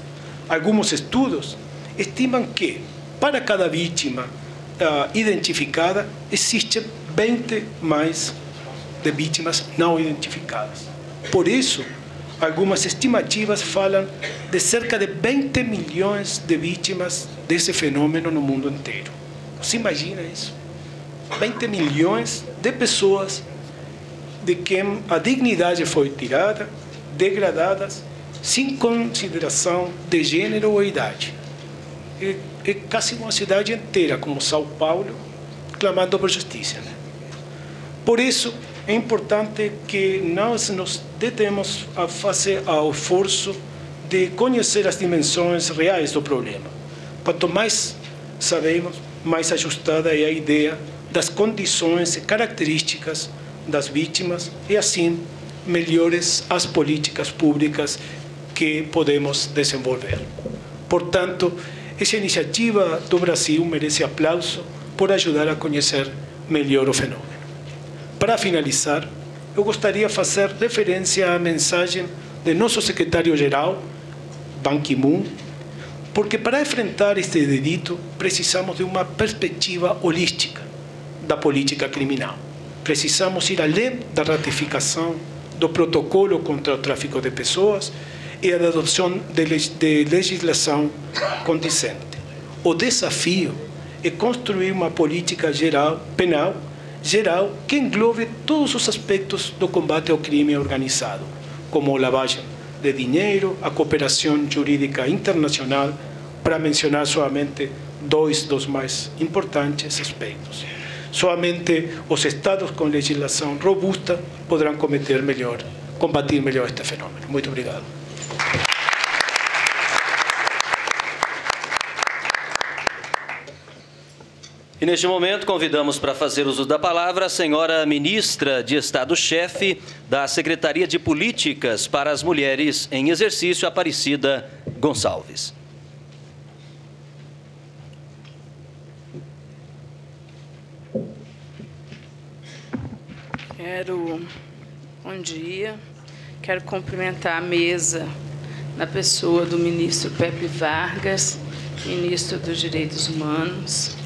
Alguns estudos estimam que, para cada vítima uh, identificada, existem 20 mais de vítimas não identificadas. Por isso, algumas estimativas falam de cerca de 20 milhões de vítimas desse fenômeno no mundo inteiro. Você imagina isso? 20 milhões de pessoas de quem a dignidade foi tirada, degradadas, sem consideração de gênero ou idade. É, é quase uma cidade inteira, como São Paulo, clamando por justiça. Né? Por isso, é importante que nós nos detemos a fazer o esforço de conhecer as dimensões reais do problema. Quanto mais sabemos, mais ajustada é a ideia das condições e características das vítimas e, assim, melhores as políticas públicas que podemos desenvolver. Portanto, essa iniciativa do Brasil merece aplauso por ajudar a conhecer melhor o fenômeno. Para finalizar, eu gostaria de fazer referência à mensagem de nosso secretário-geral, Ban Ki-moon, porque para enfrentar este delito precisamos de uma perspectiva holística da política criminal. Precisamos ir além da ratificação do protocolo contra o tráfico de pessoas e da adoção de legislação condizente. O desafio é construir uma política geral penal geral que englobe todos os aspectos do combate ao crime organizado, como lavagem de dinheiro, a cooperação jurídica internacional, para mencionar somente dois dos mais importantes aspectos. Somente os estados com legislação robusta poderão cometer melhor, combater melhor este fenômeno. Muito obrigado. E neste momento convidamos para fazer uso da palavra a senhora ministra de Estado-chefe da Secretaria de Políticas para as Mulheres em Exercício, Aparecida Gonçalves. Quero, bom dia, quero cumprimentar a mesa na pessoa do ministro Pepe Vargas, ministro dos Direitos Humanos,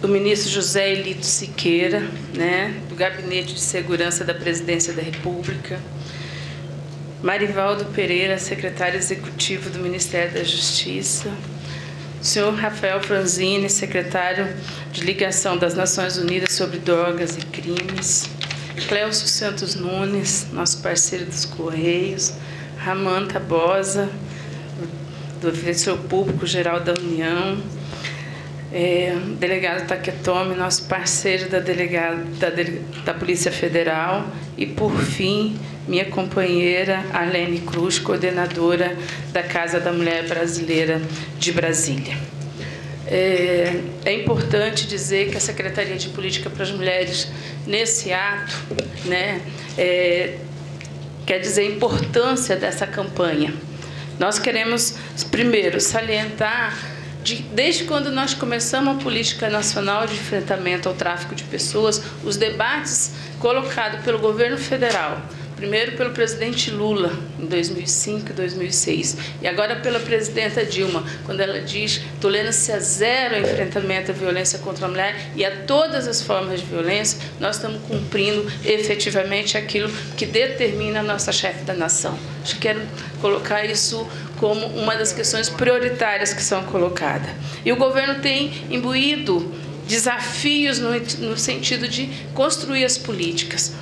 do ministro José Elito Siqueira, né, do Gabinete de Segurança da Presidência da República, Marivaldo Pereira, secretário executivo do Ministério da Justiça, senhor Rafael Franzini, secretário de Ligação das Nações Unidas sobre Drogas e Crimes, Cléucio Santos Nunes, nosso parceiro dos Correios, Ramanta Bosa, do Defensor Público Geral da União, é, delegado Taquetome, nosso parceiro da, delegada, da, da Polícia Federal, e, por fim, minha companheira Arlene Cruz, coordenadora da Casa da Mulher Brasileira de Brasília. É, é, importante dizer que a Secretaria de Política para as Mulheres, nesse ato, né, é, quer dizer a importância dessa campanha. Nós queremos, primeiro, salientar de, desde quando nós começamos a política nacional de enfrentamento ao tráfico de pessoas, os debates colocados pelo governo federal, primeiro pelo presidente Lula, em 2005 e 2006, e agora pela presidenta Dilma, quando ela diz tolerância zero ao enfrentamento à violência contra a mulher e a todas as formas de violência, nós estamos cumprindo efetivamente aquilo que determina a nossa chefe da nação. Acho que quero colocar isso como uma das questões prioritárias que são colocadas. E o governo tem imbuído desafios no, no sentido de construir as políticas.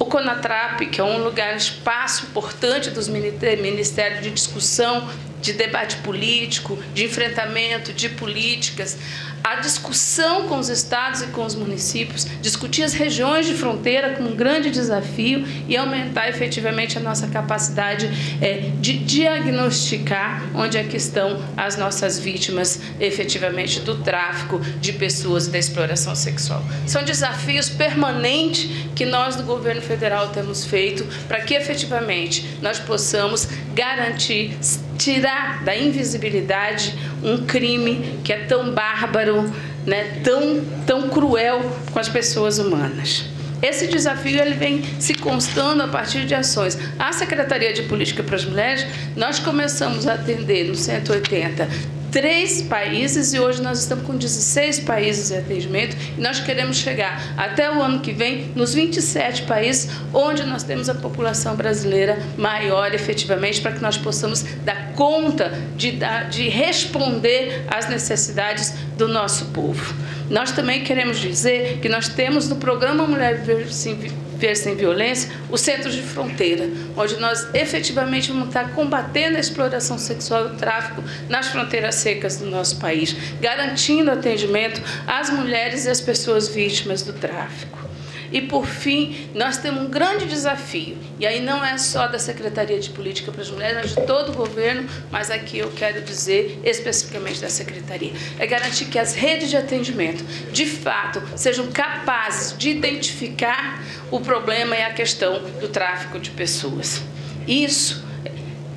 O CONATRAP, que é um lugar, espaço importante dos ministérios de discussão, de debate político, de enfrentamento de políticas, a discussão com os estados e com os municípios, discutir as regiões de fronteira como um grande desafio e aumentar efetivamente a nossa capacidade é, de diagnosticar onde é que estão as nossas vítimas efetivamente do tráfico de pessoas e da exploração sexual. São desafios permanentes que nós do governo federal temos feito para que efetivamente nós possamos garantir tirar da invisibilidade um crime que é tão bárbaro, né, tão, tão cruel com as pessoas humanas. Esse desafio ele vem se constando a partir de ações. A Secretaria de Política para as Mulheres, nós começamos a atender no 180 três países e hoje nós estamos com 16 países em atendimento e nós queremos chegar até o ano que vem nos 27 países onde nós temos a população brasileira maior efetivamente para que nós possamos dar conta de, de responder às necessidades do nosso povo. Nós também queremos dizer que nós temos no programa Mulher Viver Sem Violência o Centro de Fronteira, onde nós efetivamente vamos estar combatendo a exploração sexual e o tráfico nas fronteiras secas do nosso país, garantindo atendimento às mulheres e às pessoas vítimas do tráfico. E, por fim, nós temos um grande desafio, e aí não é só da Secretaria de Política para as Mulheres, mas de todo o governo, mas aqui eu quero dizer especificamente da Secretaria, é garantir que as redes de atendimento, de fato, sejam capazes de identificar o problema e a questão do tráfico de pessoas. Isso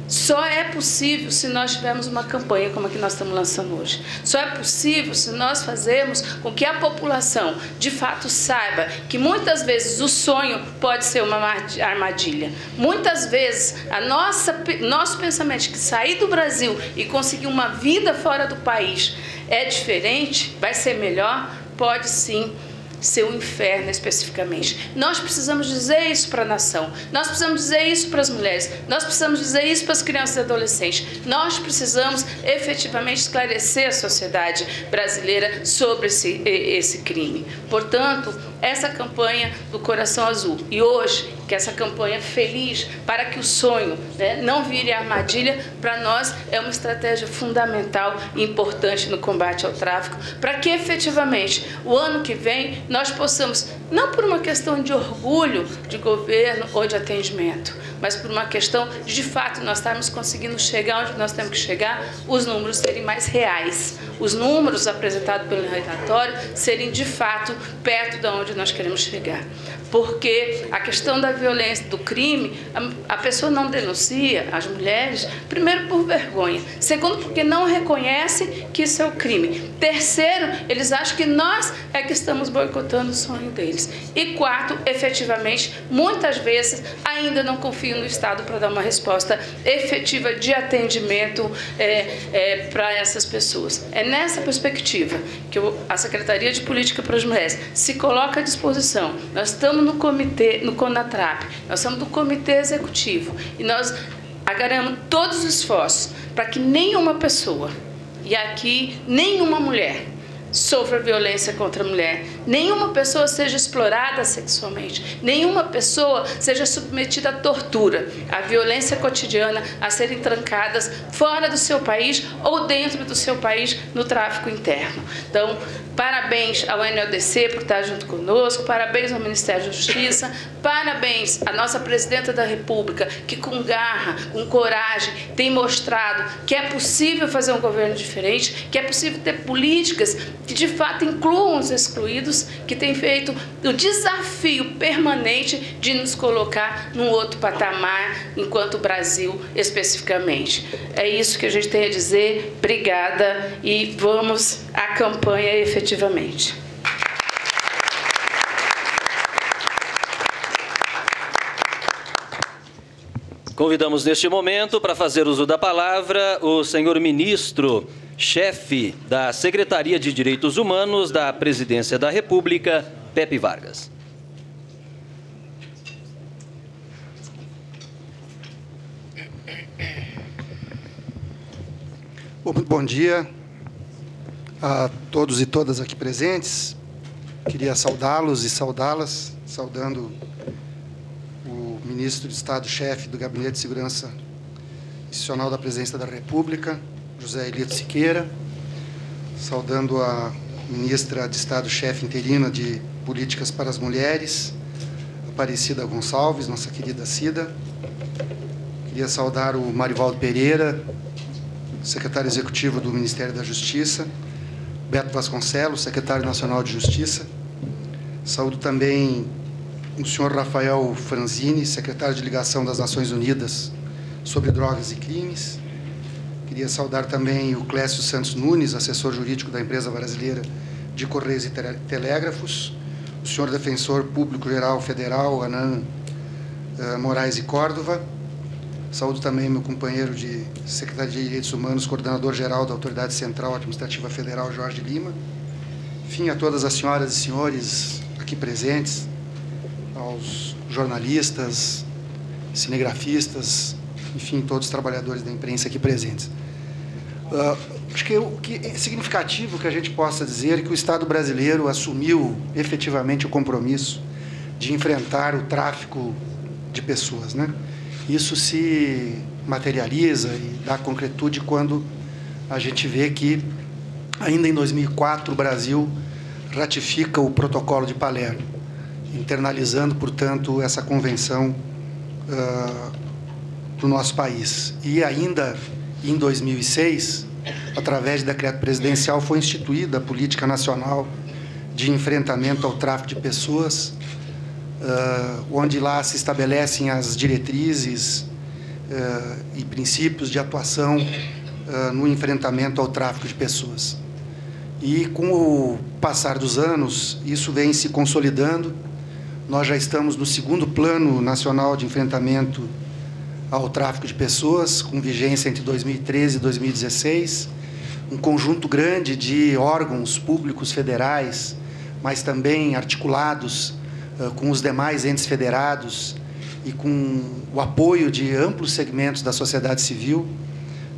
só é possível se nós tivermos uma campanha como a que nós estamos lançando hoje. Só é possível se nós fazermos com que a população de fato saiba que muitas vezes o sonho pode ser uma armadilha. Muitas vezes a nossa nosso pensamento de que sair do Brasil e conseguir uma vida fora do país é diferente, vai ser melhor, pode sim ser um inferno especificamente. Nós precisamos dizer isso para a nação, nós precisamos dizer isso para as mulheres, nós precisamos dizer isso para as crianças e adolescentes. Nós precisamos efetivamente esclarecer a sociedade brasileira sobre esse, esse crime. Portanto, essa campanha do Coração Azul. E hoje, que essa campanha feliz para que o sonho né, não vire armadilha, para nós é uma estratégia fundamental e importante no combate ao tráfico, para que efetivamente o ano que vem nós possamos, não por uma questão de orgulho de governo ou de atendimento, mas por uma questão de, de fato, nós estarmos conseguindo chegar onde nós temos que chegar, os números serem mais reais, os números apresentados pelo relatório serem, de fato, perto de onde nós queremos chegar. Porque a questão da violência, do crime, a, a pessoa não denuncia, as mulheres, primeiro por vergonha, segundo porque não reconhece que isso é o crime, terceiro, eles acham que nós é que estamos boicotando o sonho deles, e quarto, efetivamente, muitas vezes ainda não confiam no Estado para dar uma resposta efetiva de atendimento é, é, para essas pessoas. É nessa perspectiva que a Secretaria de Política para as Mulheres se coloca à disposição. Nós estamos no comitê, no CONATRAP, nós estamos no comitê executivo e nós agarramos todos os esforços para que nenhuma pessoa, e aqui nenhuma mulher, sofra violência contra a mulher. Nenhuma pessoa seja explorada sexualmente. Nenhuma pessoa seja submetida à tortura, à violência cotidiana, a serem trancadas fora do seu país ou dentro do seu país no tráfico interno. Então, parabéns ao NLDC por estar junto conosco, parabéns ao Ministério da Justiça, parabéns à nossa presidenta da República, que com garra, com coragem, tem mostrado que é possível fazer um governo diferente, que é possível ter políticas que de fato incluam os excluídos, que tem feito o desafio permanente de nos colocar num outro patamar, enquanto Brasil especificamente. É isso que a gente tem a dizer. Obrigada e vamos à campanha efetivamente. Convidamos neste momento para fazer uso da palavra o senhor ministro chefe da Secretaria de Direitos Humanos da Presidência da República, Pepe Vargas. Bom, bom dia a todos e todas aqui presentes. Queria saudá-los e saudá-las, saudando o ministro de Estado-chefe do Gabinete de Segurança Institucional da Presidência da República, José Elito Siqueira, saudando a ministra de Estado-chefe interina de Políticas para as Mulheres, Aparecida Gonçalves, nossa querida Cida. Queria saudar o Marivaldo Pereira, secretário executivo do Ministério da Justiça, Beto Vasconcelos, secretário nacional de Justiça. Saúdo também o senhor Rafael Franzini, secretário de Ligação das Nações Unidas sobre Drogas e Crimes. Queria saudar também o Clécio Santos Nunes, assessor jurídico da empresa brasileira de Correios e Telégrafos, o senhor defensor público-geral federal, Anan uh, Moraes e Córdova. Saúdo também meu companheiro de Secretaria de Direitos Humanos, coordenador-geral da Autoridade Central Administrativa Federal, Jorge Lima. Enfim, a todas as senhoras e senhores aqui presentes, aos jornalistas, cinegrafistas, enfim, todos os trabalhadores da imprensa aqui presentes. Uh, acho que o que é significativo que a gente possa dizer é que o Estado brasileiro assumiu efetivamente o compromisso de enfrentar o tráfico de pessoas, né? Isso se materializa e dá concretude quando a gente vê que ainda em 2004 o Brasil ratifica o Protocolo de Palermo, internalizando, portanto, essa convenção uh, do nosso país. E ainda em 2006, através do decreto presidencial, foi instituída a Política Nacional de Enfrentamento ao Tráfico de Pessoas, uh, onde lá se estabelecem as diretrizes uh, e princípios de atuação uh, no enfrentamento ao tráfico de pessoas. E com o passar dos anos, isso vem se consolidando. Nós já estamos no segundo Plano Nacional de Enfrentamento ao tráfico de pessoas, com vigência entre 2013 e 2016. Um conjunto grande de órgãos públicos federais, mas também articulados uh, com os demais entes federados e com o apoio de amplos segmentos da sociedade civil,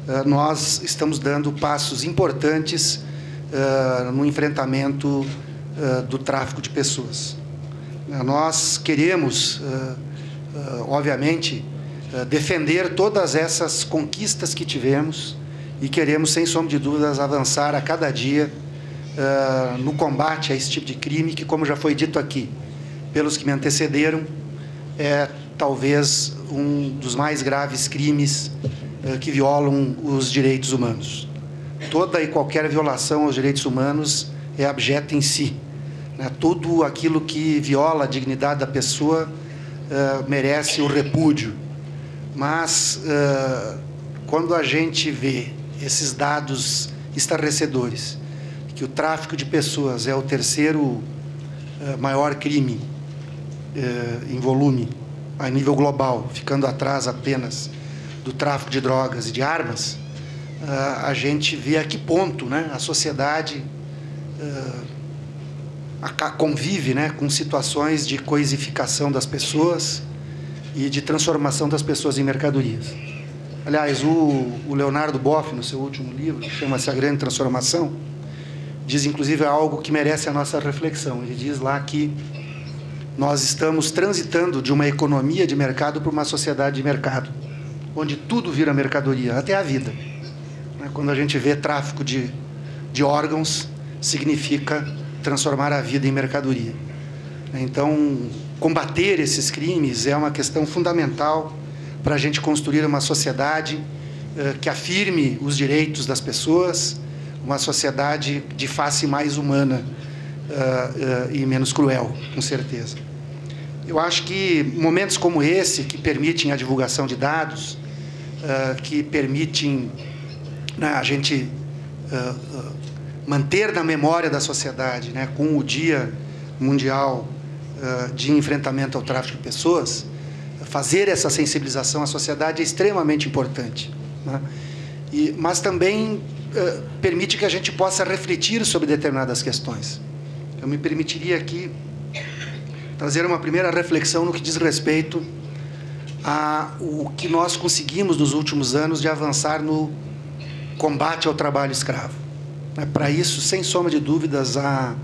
uh, nós estamos dando passos importantes uh, no enfrentamento do tráfico de pessoas. Nós queremos, obviamente, defender todas essas conquistas que tivemos e queremos, sem sombra de dúvidas, avançar a cada dia uh, no combate a esse tipo de crime, que, como já foi dito aqui pelos que me antecederam, é talvez um dos mais graves crimes uh, que violam os direitos humanos. Toda e qualquer violação aos direitos humanos é abjeto em si. Né? Tudo aquilo que viola a dignidade da pessoa uh, merece o repúdio mas uh, quando a gente vê esses dados estarrecedores, que o tráfico de pessoas é o terceiro uh, maior crime uh, em volume a nível global, ficando atrás apenas do tráfico de drogas e de armas, a gente vê a que ponto né, a sociedade convive né, com situações de coisificação das pessoas, e de transformação das pessoas em mercadorias. Aliás, o, o Leonardo Boff, no seu último livro, que chama-se A Grande Transformação, diz inclusive algo que merece a nossa reflexão. Ele diz lá que nós estamos transitando de uma economia de mercado para uma sociedade de mercado, onde tudo vira mercadoria, até a vida. Né? Quando a gente vê tráfico de, de órgãos, significa transformar a vida em mercadoria. Então, combater esses crimes é uma questão fundamental para a gente construir uma sociedade eh, que afirme os direitos das pessoas, uma sociedade de face mais humana uh, uh, e menos cruel, com certeza. Eu acho que momentos como esse, que permitem a divulgação de dados, que permitem né, a gente manter na memória da sociedade, né, com o Dia Mundial de Enfrentamento ao Tráfico de Pessoas, fazer essa sensibilização à sociedade é extremamente importante. Né? E, mas também uh, permite que a gente possa refletir sobre determinadas questões. Eu me permitiria aqui trazer uma primeira reflexão no que diz respeito a o que nós conseguimos nos últimos anos de avançar no combate ao trabalho escravo. É, Para isso, sem sombra de dúvidas, a,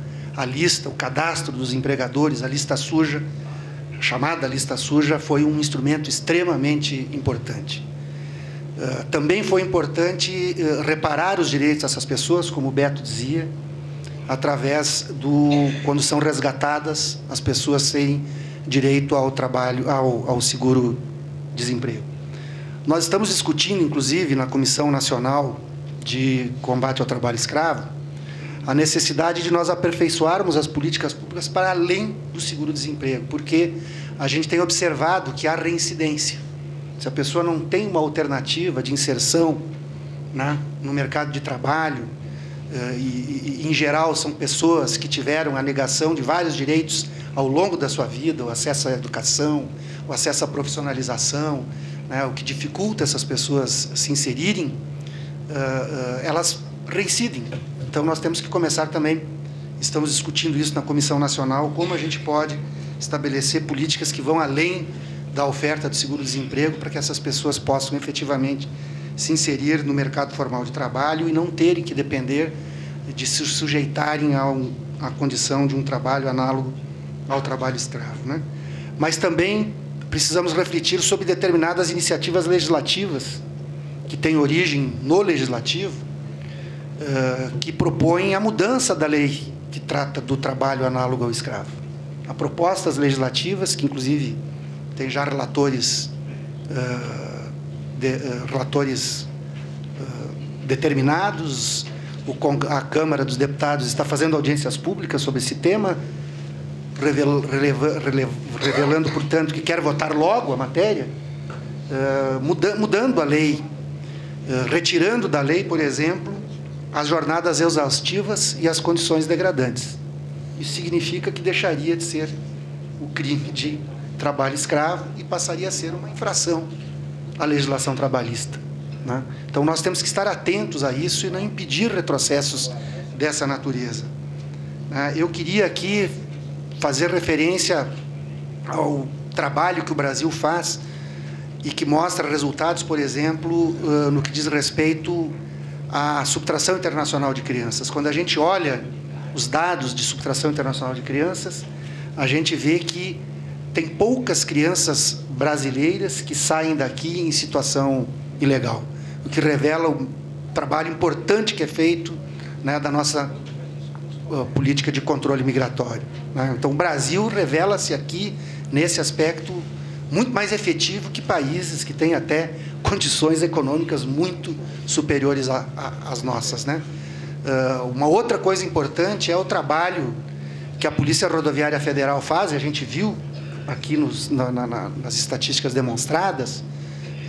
a lista, o cadastro dos empregadores, a lista suja, chamada lista suja, foi um instrumento extremamente importante. Uh, também foi importante uh, reparar os direitos dessas pessoas, como o Beto dizia, através do quando são resgatadas as pessoas têm direito ao trabalho ao, ao seguro desemprego nós estamos discutindo inclusive na comissão nacional de combate ao trabalho escravo a necessidade de nós aperfeiçoarmos as políticas públicas para além do seguro desemprego porque a gente tem observado que há reincidência se a pessoa não tem uma alternativa de inserção né, no mercado de trabalho eh, e, em geral, são pessoas que tiveram a negação de vários direitos ao longo da sua vida, o acesso à educação, o acesso à profissionalização, né, o que dificulta essas pessoas se inserirem, elas reincidem. Então, nós temos que começar também, estamos discutindo isso na Comissão Nacional, como a gente pode estabelecer políticas que vão além da oferta do seguro-desemprego para que essas pessoas possam efetivamente se inserir no mercado formal de trabalho e não terem que depender de se sujeitarem a um, à condição de um trabalho análogo ao trabalho escravo. Né? Mas também precisamos refletir sobre determinadas iniciativas legislativas que têm origem no legislativo, uh, que propõem a mudança da lei que trata do trabalho análogo ao escravo. Há propostas legislativas que, inclusive, tem já relatores uh, de, uh, relatores uh, determinados. O, a Câmara dos Deputados está fazendo audiências públicas sobre esse tema, revel, releva, releva, revelando, portanto, que quer votar logo a matéria, uh, muda, mudando a lei, retirando da lei, por exemplo, as jornadas exaustivas e as condições degradantes. Isso significa que deixaria de ser o crime de trabalho escravo e passaria a ser uma infração a legislação trabalhista. Né? Então, nós temos que estar atentos a isso e não impedir retrocessos dessa natureza. Né? Eu queria aqui fazer referência ao trabalho que o Brasil faz e que mostra resultados, por exemplo, no que diz respeito à subtração internacional de crianças. Quando a gente olha os dados de subtração internacional de crianças, a gente vê que tem poucas crianças brasileiras que saem daqui em situação ilegal, o que revela o trabalho importante que é feito né, da nossa uh, política de controle migratório. Né? Então, o Brasil revela-se aqui, nesse aspecto, muito mais efetivo que países que têm até condições econômicas muito superiores às nossas. Né? Uh, uma outra coisa importante é o trabalho que a Polícia Rodoviária Federal faz, a gente viu aqui nos, na, na, nas estatísticas demonstradas,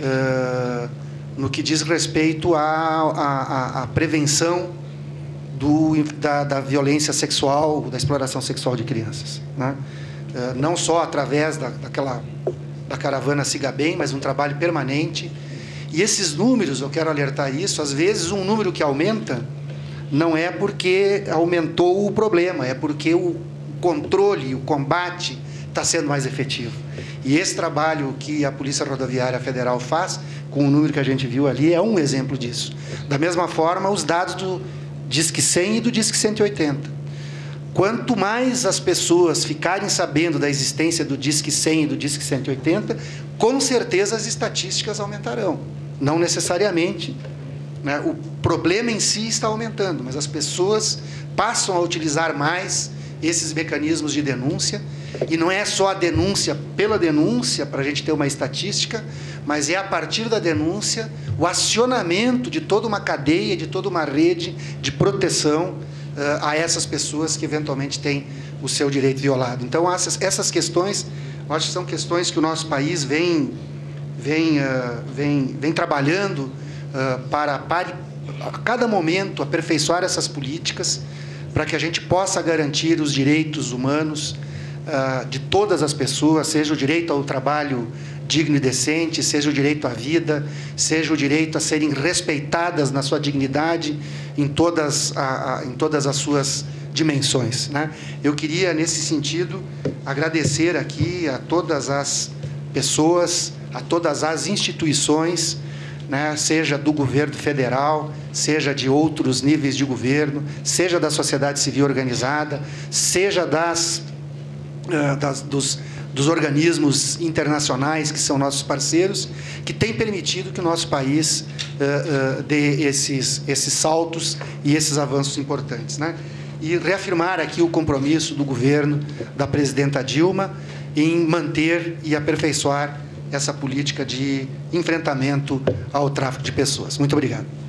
uh, no que diz respeito à prevenção do, da, da, violência sexual, da exploração sexual de crianças. Né? Uh, não só através da, daquela, da caravana Siga Bem, mas um trabalho permanente. E esses números, eu quero alertar isso, às vezes um número que aumenta não é porque aumentou o problema, é porque o controle, o combate está sendo mais efetivo. E esse trabalho que a Polícia Rodoviária Federal faz, com o número que a gente viu ali, é um exemplo disso. Da mesma forma, os dados do, Disque 100 e do Disque 180. Quanto mais as pessoas ficarem sabendo da existência do Disque 100 e do Disque 180, com certeza as estatísticas aumentarão. Não necessariamente. Né? O problema em si está aumentando, mas as pessoas passam a utilizar mais esses mecanismos de denúncia. E não é só a denúncia pela denúncia, para a gente ter uma estatística, mas é a partir da denúncia o acionamento de toda uma cadeia, de toda uma rede de proteção uh, a essas pessoas que eventualmente têm o seu direito violado. Então, essas, essas questões, eu acho que são questões que o nosso país vem, vem, uh, vem, vem trabalhando uh, para, para, a cada momento, aperfeiçoar essas políticas para que a gente possa garantir os direitos humanos de todas as pessoas, seja o direito ao trabalho digno e decente, seja o direito à vida, seja o direito a serem respeitadas na sua dignidade em todas, a, a, em todas as suas dimensões. Né? Eu queria, nesse sentido, agradecer aqui a todas as pessoas, a todas as instituições, né, seja do governo federal, seja de outros níveis de governo, seja da sociedade civil organizada, seja das, uh, das dos dos organismos internacionais que são nossos parceiros, que tem permitido que o nosso país uh, uh, dê esses, esses saltos e esses avanços importantes. Né? E reafirmar aqui o compromisso do governo, da presidenta Dilma, em manter e aperfeiçoar essa política de enfrentamento ao tráfico de pessoas. Muito obrigado.